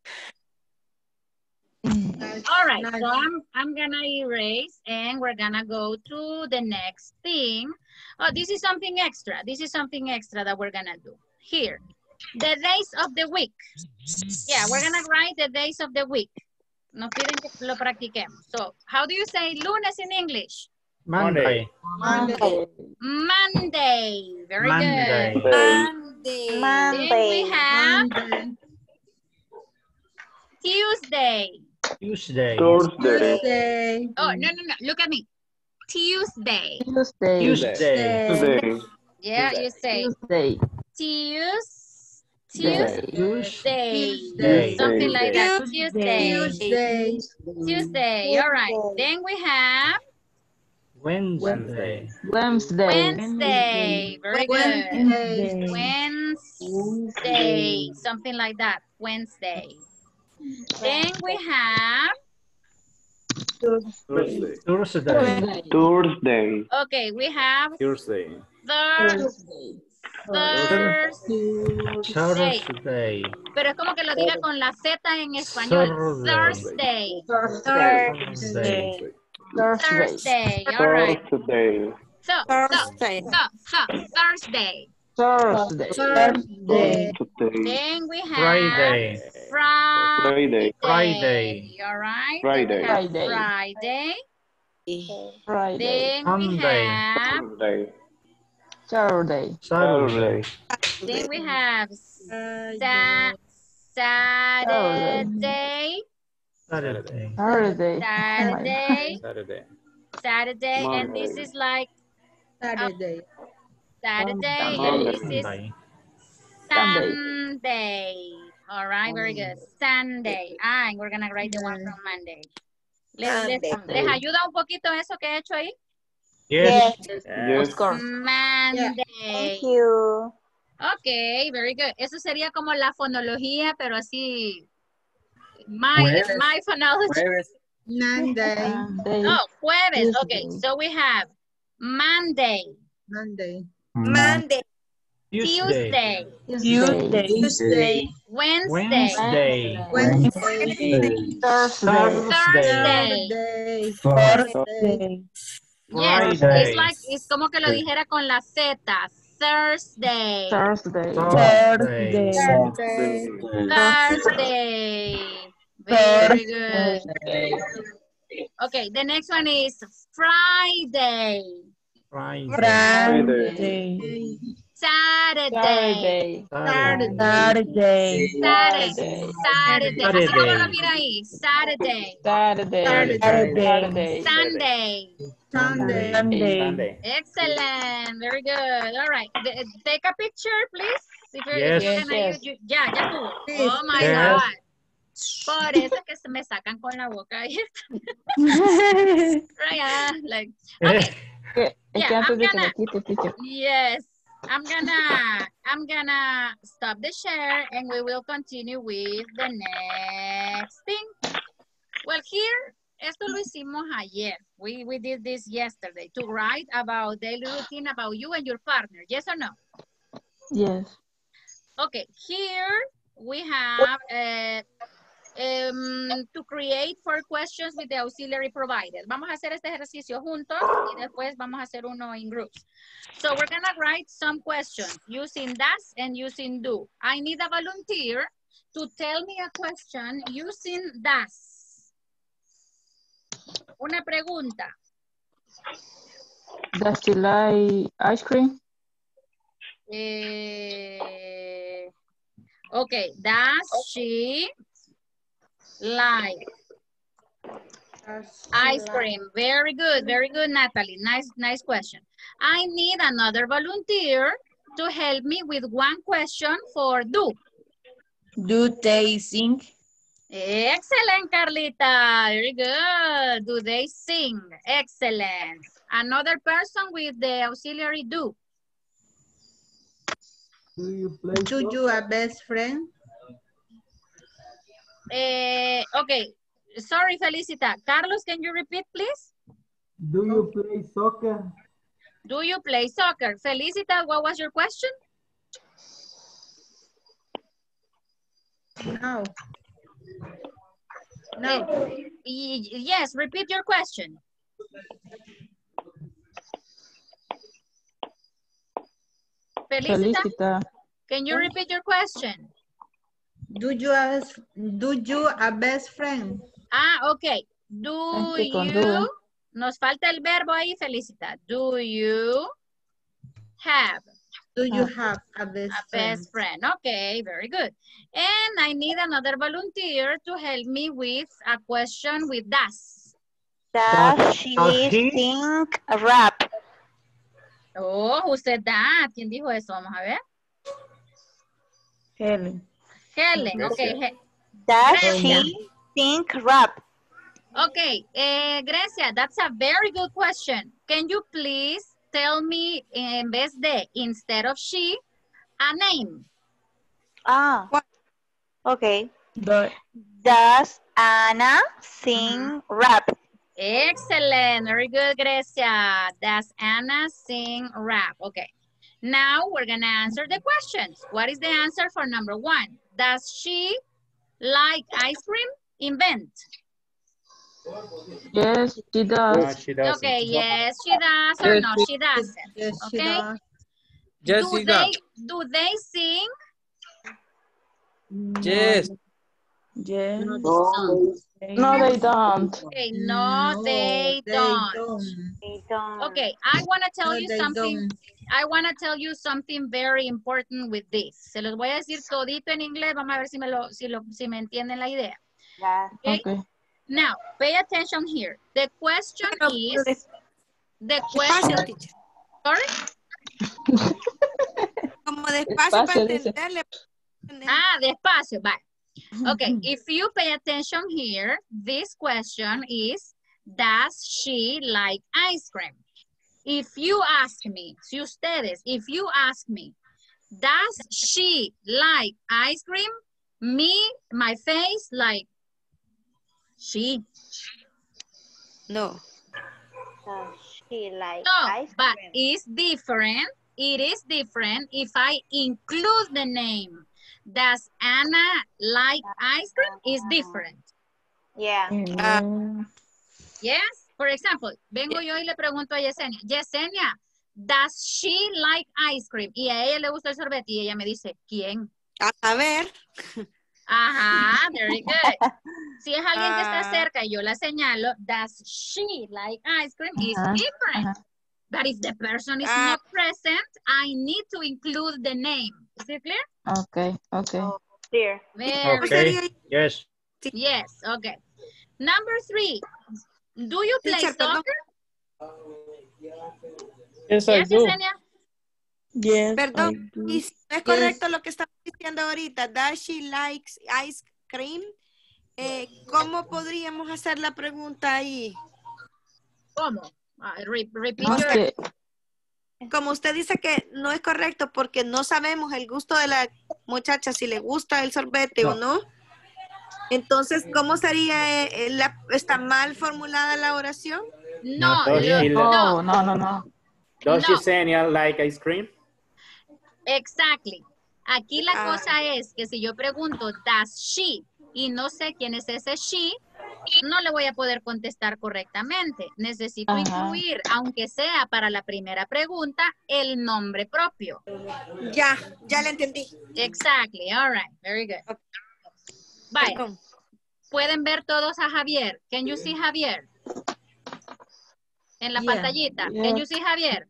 Mm. All right. So I'm I'm gonna erase and we're gonna go to the next thing. Oh, this is something extra. This is something extra that we're gonna do. Here. The days of the week. Yeah, we're gonna write the days of the week. Nos piden que lo practiquemos. So, how do you say lunes in English? Monday. Monday. Monday. Very Monday. good. Monday. Then we have Tuesday. Tuesday. Thursday. Say, Oh, no, no, no. Look at me. Tuesday. Tuesday. Tuesday. Tuesday. Yeah, you say Tuesday. Tues, Day. Tuesday. Day. Something like that. Tuesday. Tuesday. Tuesday. All right. Then we have Wednesday. Wednesday. Wednesday. Very good. Wednesday. Wednesday. Something like that. Wednesday. Then we have, Thursday. Thursday. Thursday. okay, we have Thursday. Thursday. Thursday. Thursday. Pero es como que lo diga con la Z en español. Thursday. Thursday. Thursday. Thursday. All right. Thursday. So, Thursday. so, so, Thursday. Thursday. Thursday. Thursday. Then we have Friday. Friday. Friday. All right. Friday. Then we Friday. Friday. Friday. Then we Sunday. have, Saturday. Saturday. Saturday. then we have sa Saturday. Saturday. Saturday. Saturday. Saturday. Saturday. And this is like uh, Saturday. Saturday. And this is Sunday. All right, very good. Sunday. Ah, and we're gonna write the one from Monday. Les, les, Sunday. les ayuda un poquito eso que he hecho ahí? Yes. Yes. Of course. Monday. Thank you. Okay, very good. Eso sería como la fonología, pero así. My, Jueves. my phonology. Jueves. Monday. Oh, jueves. Okay, so we have Monday, Monday. Monday. Tuesday, Tuesday. Tuesday. Wednesday, Wednesday. Wednesday. Thursday. Thursday. Thursday. Thursday. Yes, it's like, it's como que lo dijera con la Z. Thursday. Thursday. Thursday. Thursday. Thursday. Very good. Okay, the next one is Friday, Friday. Friday. Saturday, Saturday. Saturday. Saturday. Saturday, Saturday. Así como lo mira ahí, Saturday, Saturday. Saturday. Sunday. Sunday. Sunday. Excellent, very good. All right, take a picture, please. If you're, Yes. if you're gonna Yes, use, you- ya, ya tuvo. Oh my Yes. God. Por eso es que se me sacan con la boca abierta. [laughs] Right, ah, like, okay. Que- Es Yeah, que antes I'm de que gonna- le quite, teacher. Yes, I'm gonna I'm gonna stop the share and we will continue with the next thing. Well, here, esto lo hicimos ayer. We, we did this yesterday to write about daily routine about you and your partner. Yes or no? Yes. Okay, here we have uh, um, to create four questions with the auxiliary provided. Vamos a hacer este ejercicio juntos y después vamos a hacer uno in groups. So we're gonna write some questions using das and using do. I need a volunteer to tell me a question using das. Una pregunta. Does she like ice cream? Eh, okay, does she like ice cream? Very good, very good, Natalie. Nice, nice question. I need another volunteer to help me with one question for do. Do they sing? Excellent, Carlita. Very good. Do they sing? Excellent. Another person with the auxiliary do. Do you play Do you a best friend? Eh, okay. Sorry, Felicita. Carlos, can you repeat, please? Do you play soccer? Do you play soccer? Felicita, what was your question? No. No. Yes, repeat your question. Felicita, Felicita. can you repeat your question? Do you a, do you a best friend? Ah, okay. Do you, duda. nos falta el verbo ahí, Felicita. Do you have Do you Ah. have a best a friend? best friend? Okay, very good. And I need another volunteer to help me with a question with. Does Does- she sing rap? Oh, usted da. ¿Quién dijo eso? Vamos a ver. Helen. Helen. Gracias. Okay. Does Grecia. she sing rap? Okay. Eh, Grecia, that's a very good question. Can you please tell me, en vez de, instead of she, a name? Ah. Okay. Do- Does Anna sing rap? Excellent. Very good, Grecia. Does Anna sing rap? Okay. Now we're going to answer the questions. What is the answer for number one? Does she like ice cream? Invent. Yes, she No, does. Ah, she doesn't. Okay, yes, she does or Yes, no, she- she doesn't. Yes, she Okay. does. Yes, do she they does. do they sing? Yes. Yes. No, No, they don't. Okay, no, they, don't. They don't. Okay, I want to tell No, you they something. don't. I want to tell you something very important with this. Se los voy a decir todito en inglés. Vamos a ver si me lo, si lo, si me entienden la idea. Yeah. Okay. Okay. Now, pay attention here. The question is, the question, teacher. sorry? Como despacio para entenderle. Ah, despacio, bye. Okay, [laughs] if you pay attention here, this question is, does she like ice cream? If you ask me, si ustedes, if you ask me, does she like ice cream? Me, my face, like, she. No. Does she like No, ice but it's different. It is different if I include the name. Does Anna like ice cream? Is different. Yeah. Mm, Yes. For example, vengo yo y le pregunto a Yesenia, Yesenia, does she like ice cream? Y a ella le gusta el sorbete y ella me dice, ¿quién? A, a ver. Ajá, very good. Si es alguien que está Ah. cerca y yo la señalo, does she like ice cream? Is different. But if the person is Ah. not present, I need to include the name. Is it clear? Okay, okay. Dear. Very ¿Cómo good. sería? Okay. Yes. Yes, okay. Number three, do you play Teacher, soccer? Yes, I Yes, do. Yesenia? Yes, Perdón, I do. y si no es correcto lo que estamos diciendo ahorita, does she likes ice cream? Eh, ¿Cómo podríamos hacer la pregunta ahí? ¿Cómo? Ah, re- repeat No your- sé. Como usted dice que no es correcto porque no sabemos el gusto de la muchacha, si le gusta el sorbete o no. Entonces, ¿cómo sería, eh, la, está mal formulada la oración? No, she no, Oh, no, no, no. Does No. Yesenia like ice cream? exactly. Aquí la Ah. cosa es que si yo pregunto, does she, y no sé quién es ese she, no le voy a poder contestar correctamente. Necesito Ajá. incluir, aunque sea para la primera pregunta, el nombre propio. Ya, ya la entendí. Exactly, all right, very good. Bye. Perdón. Pueden ver todos a Javier. Can you see Javier? En la Yeah. pantallita. Yeah. Can you see Javier?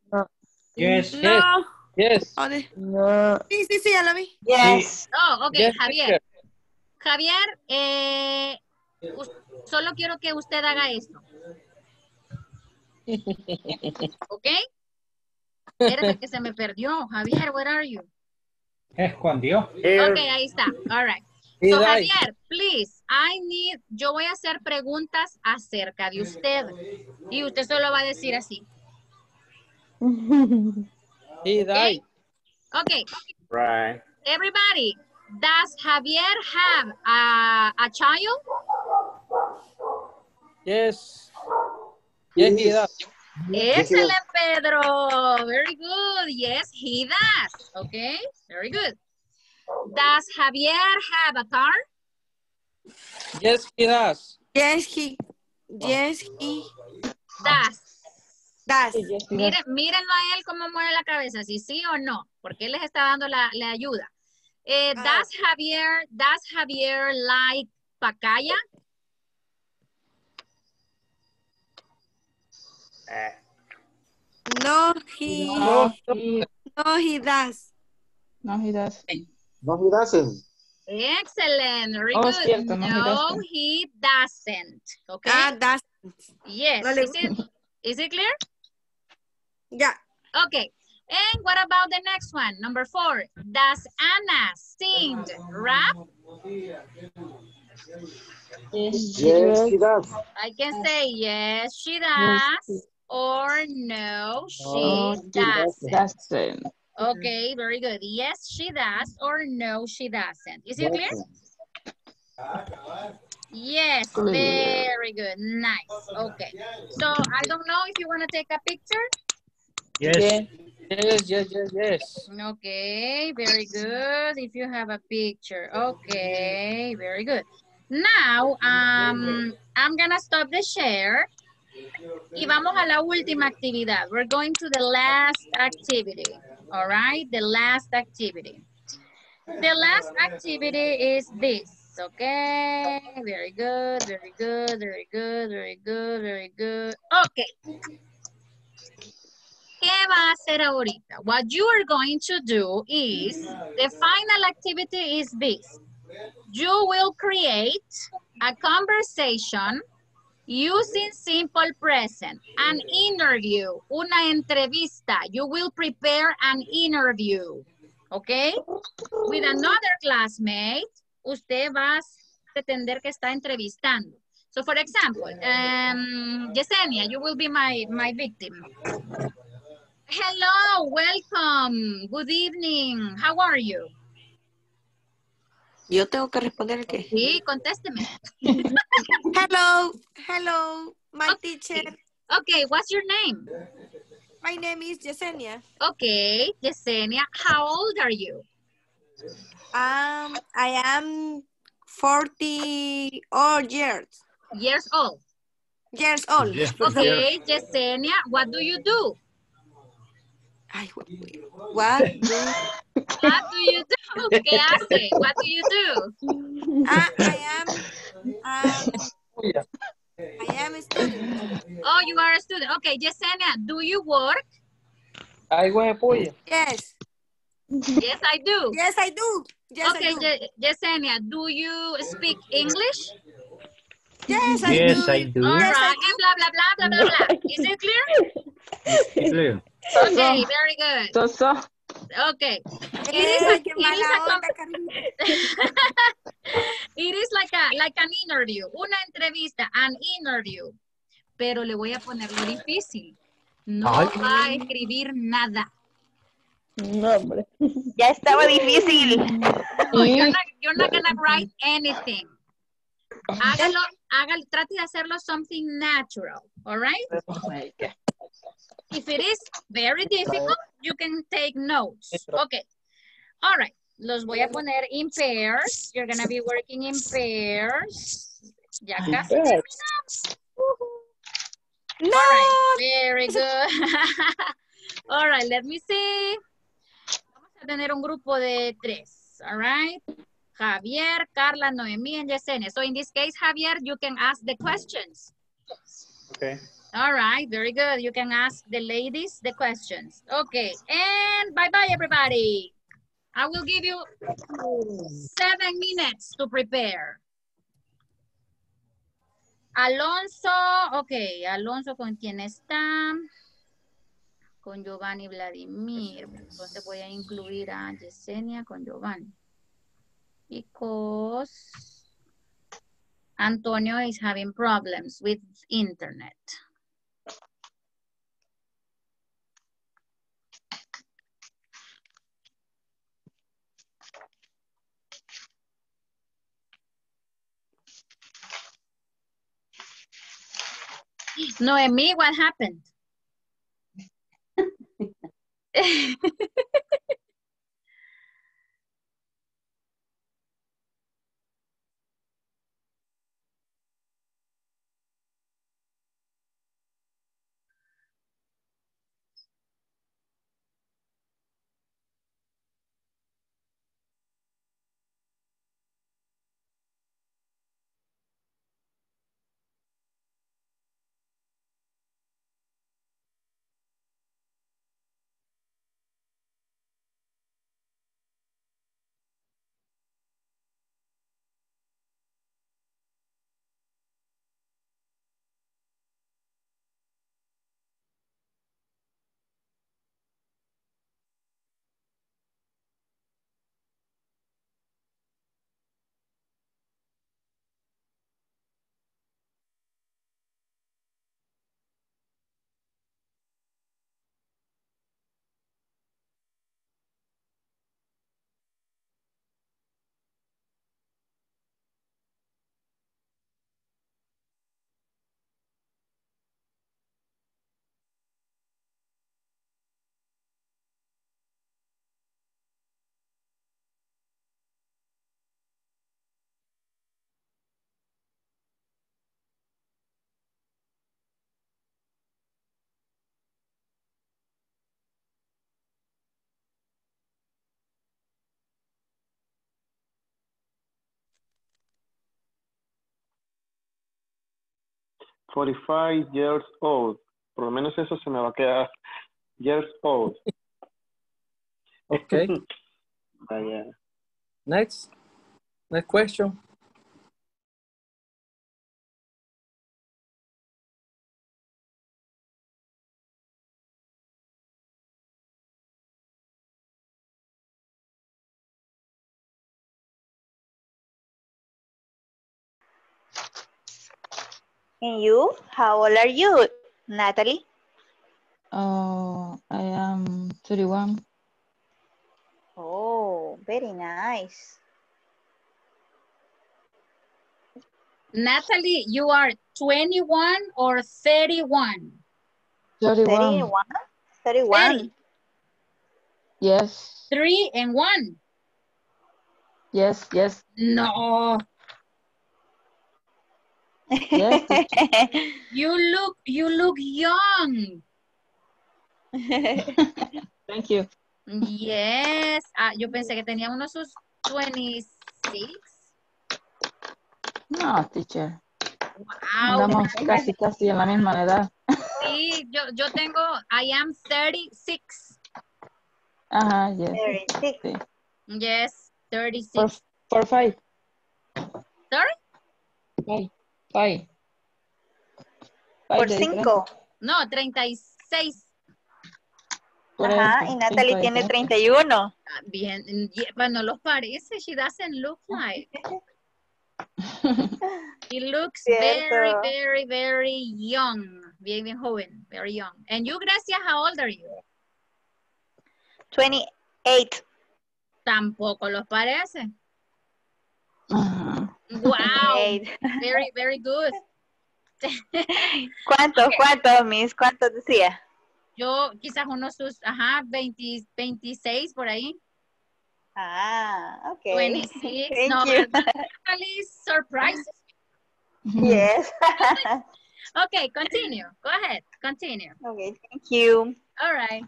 Yes. No. Yes. No. Sí, sí, sí, ya la vi. Yes. Oh, ok, Yes, Javier. Javier, eh, solo quiero que usted haga esto. ¿Ok? Espérate que se me perdió. Javier, where are you? Escondió. Ok, ahí está. All right. So. Javier, please, I need, yo voy a hacer preguntas acerca de usted. Y usted solo va a decir así. [laughs] He died. Ok, Right. everybody, does Javier have a, a child? Yes. Yes, he does. Excellent, Pedro. Very good. Yes, he does. Okay, very good. Does Javier have a car? Yes, he does. Yes, he. Yes, he Does. does. Miren, mírenlo a él cómo mueve la cabeza, si sí o no, porque él les está dando la, la ayuda. Eh, Ah. does Javier, does Javier like pacaya? Uh, No, he. No, he, No, he does. no, he does. No, he doesn't. Excellent, very Oh, good. cierto, no, he no, doesn't. he doesn't. Okay. Ah, does. Yes. No Is it, is it clear? Yeah. Okay. And what about the next one? Number four. Does Anna sing rap? Yes, she does. I can say yes, she does, or no, she oh, doesn't. Doesn't. Okay, very good. Yes, she does, or no, she doesn't. Is it clear? Yes, very good. Nice. Okay. So I don't know if you want to take a picture. Yes. Yes, yes, yes, yes. Okay, very good. If you have a picture. Okay, very good. Now, um, I'm gonna stop the share. Y vamos a la última actividad. We're going to the last activity. All right, the last activity. The last activity is this. Okay, very good, very good, very good, very good, very good. Okay. ¿Qué va a hacer ahorita? What you are going to do is, the final activity is this. You will create a conversation using simple present, an interview, una entrevista. You will prepare an interview, okay? With another classmate, usted va a pretender que está entrevistando. So for example, um, Yesenia, you will be my, my victim. Hello, welcome, good evening, how are you? Yo tengo que responder el qué. Sí, contésteme. [laughs] Hello, hello, my teacher. Okay, what's your name? My name is Yesenia. Okay, Yesenia, how old are you? Um, I am 40 old years. Years old. Years old. Yes, Okay, Yesenia, what do you do? Ay, what do [laughs] What do you do? [laughs] ¿Qué hace? What do you do? Ah, I am um, I am a student. Oh, you are a student. Okay, Yesenia, do you work? Ay, güey, polla. Yes. Yes, I do. Yes, I do. Yes, okay, I do. Ye- Yesenia, do you speak English? Yes, I Yes, do. I do. All Yes, I right, and blah, blah, blah, blah, blah, blah. Is it clear? Clear. Okay, very good. So, so. Okay. It is a, qué it is mala a it is like a like an interview, una entrevista, an interview. Pero le voy a poner lo difícil. No Ay. va a escribir nada. No, hombre. Ya estaba difícil. No, you're not, you're not gonna write anything. Hágalo, hágalo, trate de hacerlo something natural, all right? If it is very difficult, you can take notes. Okay. All right. Los voy a poner in pairs. You're gonna be working in pairs. Ya casi terminamos. All right. Very good. [laughs] All right. Let me see. Vamos a tener un grupo de tres. All right. Javier, Carla, Noemí, and Yesenia. So in this case, Javier, you can ask the questions. Okay. All right, very good. You can ask the ladies the questions. Okay, and bye-bye, everybody. I will give you seven minutes to prepare. Alonso, okay, Alonso, ¿con quién está? Con Giovanni Vladimir. ¿Dónde voy a incluir a Yesenia con Giovanni? Because Antonio is having problems with internet. Noemi, what happened? [laughs] 45 years old. Por lo menos eso se me va a quedar. Years old. Okay. [laughs] Vaya. Next. Next question. And you? How old are you, Natalie? Oh, I am 31. Oh, very nice. Natalie, you are 21 or 31? 31. 31? 31. Yes, Three and one. yes, yes, No, yes. [laughs] you look, you look young. [laughs] Thank you. Yes. Ah, yo pensé que tenía uno sus 26. No, teacher. Wow. Andamos casi, casi en la misma edad. Sí, yo, yo tengo, I am 36. Ajá, yes. 36. Sí. Yes, For, 36. for five. Sorry? Five. Five. Five Por de 5. No, 36. Por Ajá, y Natalie tiene diferencia. 31. Ah, Bien, bueno, los parece. She doesn't look like. [laughs] She looks very, Cierto. very, very young. Bien, bien joven. Very young. And you, Gracia, how old are you? 28. Tampoco los parece. Ajá. Wow. 28. Very, very good. ¿Cuántos, Okay. cuántos, Miss? ¿Cuántos decía? Yo quizás unos sus, ajá, 20, 26 por ahí. Ah, okay. 26. Thank no, you. Natalie surprises. yes. [laughs] Okay, continue. Go ahead. Continue. okay, thank you. All right.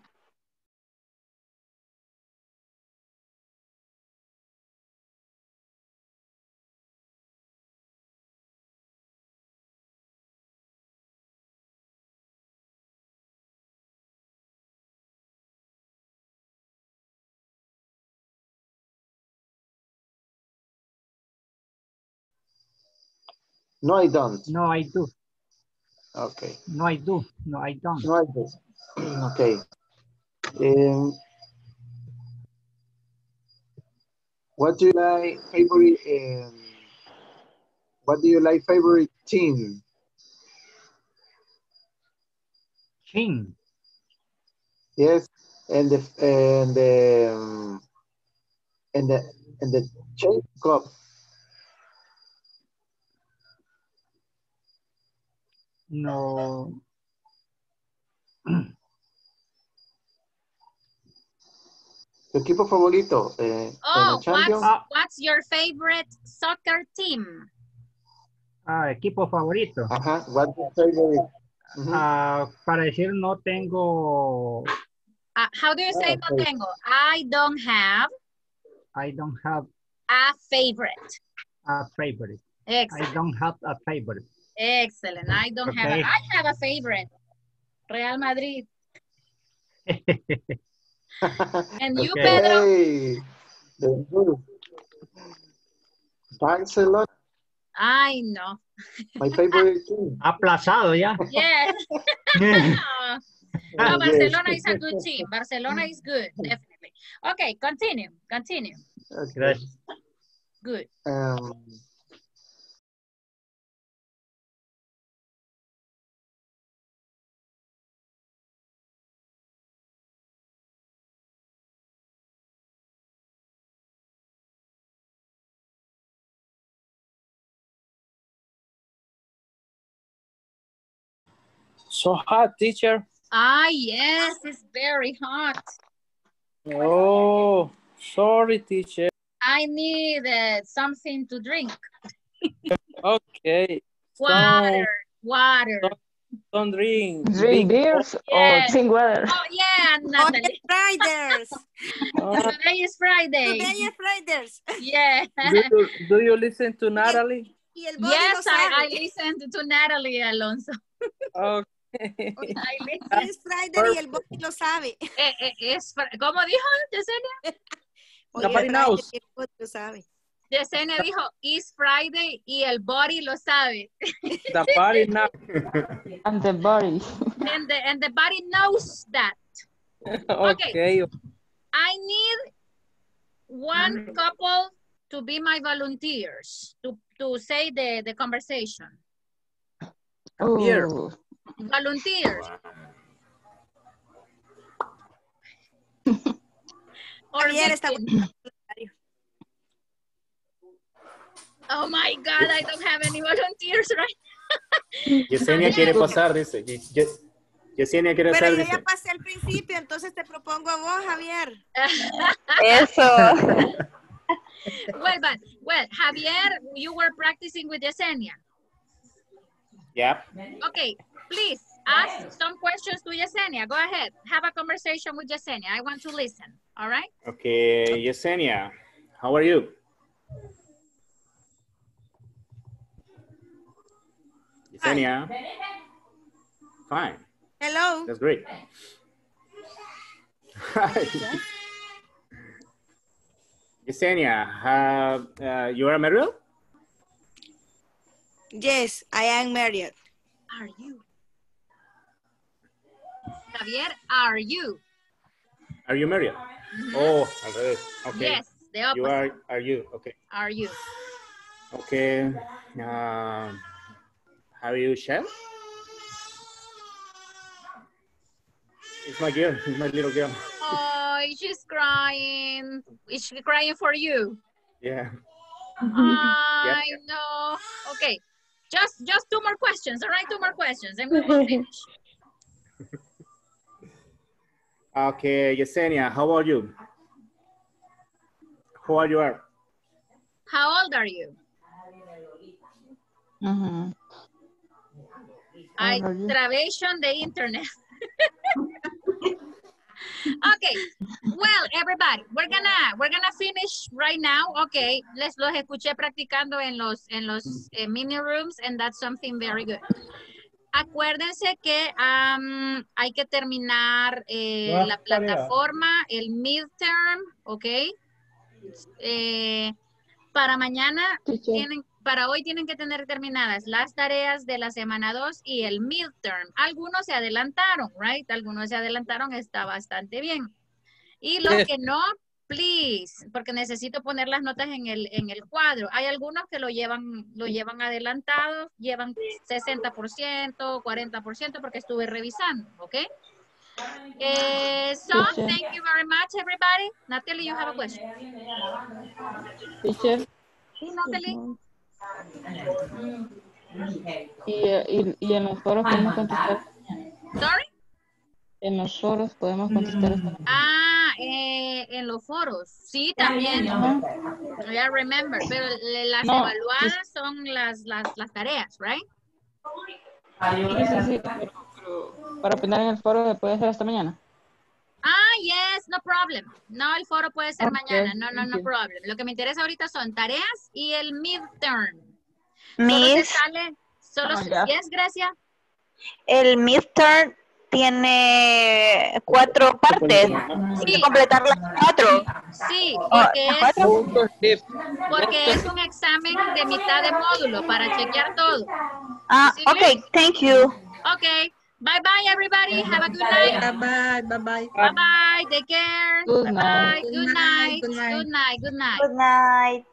No, I don't. No, I do. Okay. No, I do. No, I don't. No, I don't. Okay. Um, what do you like favorite? Um, what do you like favorite team? Team. Yes, and the and the um, and the and the Chase Cup. No. ¿Tu equipo favorito eh, en Oh, Champions? what's, what's your favorite soccer team? Ah, equipo favorito. Ajá. What's your favorite? Ujú. Ah, para decir no tengo, Uh, how do you say Ah, no okay. tengo? I don't have I don't have a favorite. a favorite. I Excellent. don't have a favorite. Excellent. I don't have a, Okay. I have a favorite. Real Madrid. [laughs] And you, Okay. Pedro? Hey, very good. Barcelona, I know. my favorite [laughs] team. Aplazado ya. Yes. [laughs] no, Yes. Barcelona is a good team. Barcelona is good, definitely. Okay, continue. Continue. Okay. Good. Um, So hot, teacher. Ah, yes, it's very hot. Oh, sorry, teacher. I need uh, something to drink. Okay. Water, water. Don't drink. Drink big- beers or Yes. drink water. Oh, yeah, Oh, Natalie. it's Fridays. [laughs] [laughs] Today is Friday. Today is Fridays. Yeah. do, you, do you listen to [laughs] Natalie? Y el body lo Yes, I, I sabe. listened to Natalie Alonso. Okay. [laughs] Es Friday y el body lo sabe. Eh, eh, es, ¿Cómo dijo Yesenia? [laughs] Body Friday knows. y el body lo sabe. Yesenia dijo, it's Friday y el body lo sabe. [laughs] The body now. And the body. And the, and the body knows that. Okay. I need one couple to be my volunteers, to, to say the, the conversation. Here. Volunteers. or Javier está. Oh my God, I don't have any volunteers, right? [laughs] Yesenia quiere pasar, dice. Ye- Yes- Yesenia quiere Pero hacer, yo ya pasé al principio, entonces te propongo a vos, Javier. [laughs] Eso. [laughs] well, but, well, Javier, you were practicing with Yesenia. Yep. Okay, please ask some questions to Yesenia. Go ahead. Have a conversation with Yesenia. I want to listen. All right? Okay, Yesenia, how are you? Yesenia. Fine, Hello. that's great. Hi. [laughs] Yesenia, have, uh, you are married? Yes, I am married. Are you? Javier, are you? Are you married? Oh, al revés. Okay. Yes, the opposite. You are, are you? Okay. Are you? Okay. Um, have you chef? It's my girl. It's my little girl. Oh, she's crying. Is she crying for you? Yeah. I know. Okay, just just two more questions. All right, two more questions, and we will finish. Okay, Yesenia, how are you? How are you? Are? How old are you? Mhm. I How old are you? the internet. [laughs] okay, well, everybody, we're gonna we're gonna finish right now. Okay, les los escuché practicando en los en los eh, mini rooms, and that's something very good. Acuérdense que hay que terminar eh, No, la tarea. plataforma, el midterm, ¿ok? Eh, para mañana tienen, para hoy tienen que tener terminadas las tareas de la semana 2 y el midterm. Algunos se adelantaron, right? Algunos se adelantaron, está bastante bien. Y los que no, please, porque necesito poner las notas en el, en el cuadro. Hay algunos que lo llevan, lo llevan adelantado, llevan 60%, 40%, porque estuve revisando, ¿ok? Eh, so, thank you very much, everybody. Natalie, you have a question. Teacher. Sí, Natalie. Y, y, y en los foros podemos contestar. Sorry. En los foros podemos contestar. esta- Ah, eh, en los foros. Sí, también. Ajá. Ya remember, pero las No, evaluadas son las, las, las tareas, right? Sí, sí, sí, pero- pero para opinar en el foro se puede hacer hasta mañana. Ah, yes, no problem. No, el foro puede ser mañana. No, no, no problem. Lo que me interesa ahorita son tareas y el midterm. Solo se Miss, sale, solo Ah, yes, Grecia. el midterm tiene cuatro partes. Hay que Sí. completar las cuatro. Sí, Oh, porque es, ¿Cuatro? porque es un examen de mitad de módulo para chequear todo. Ah, ¿Sí, okay, Luis? thank you. Okay. Bye bye, everybody. Have a good night. Bye bye, bye bye. Bye bye. Take care. Good Bye night. bye. Good night. Good night. Good night. Good night. Good night.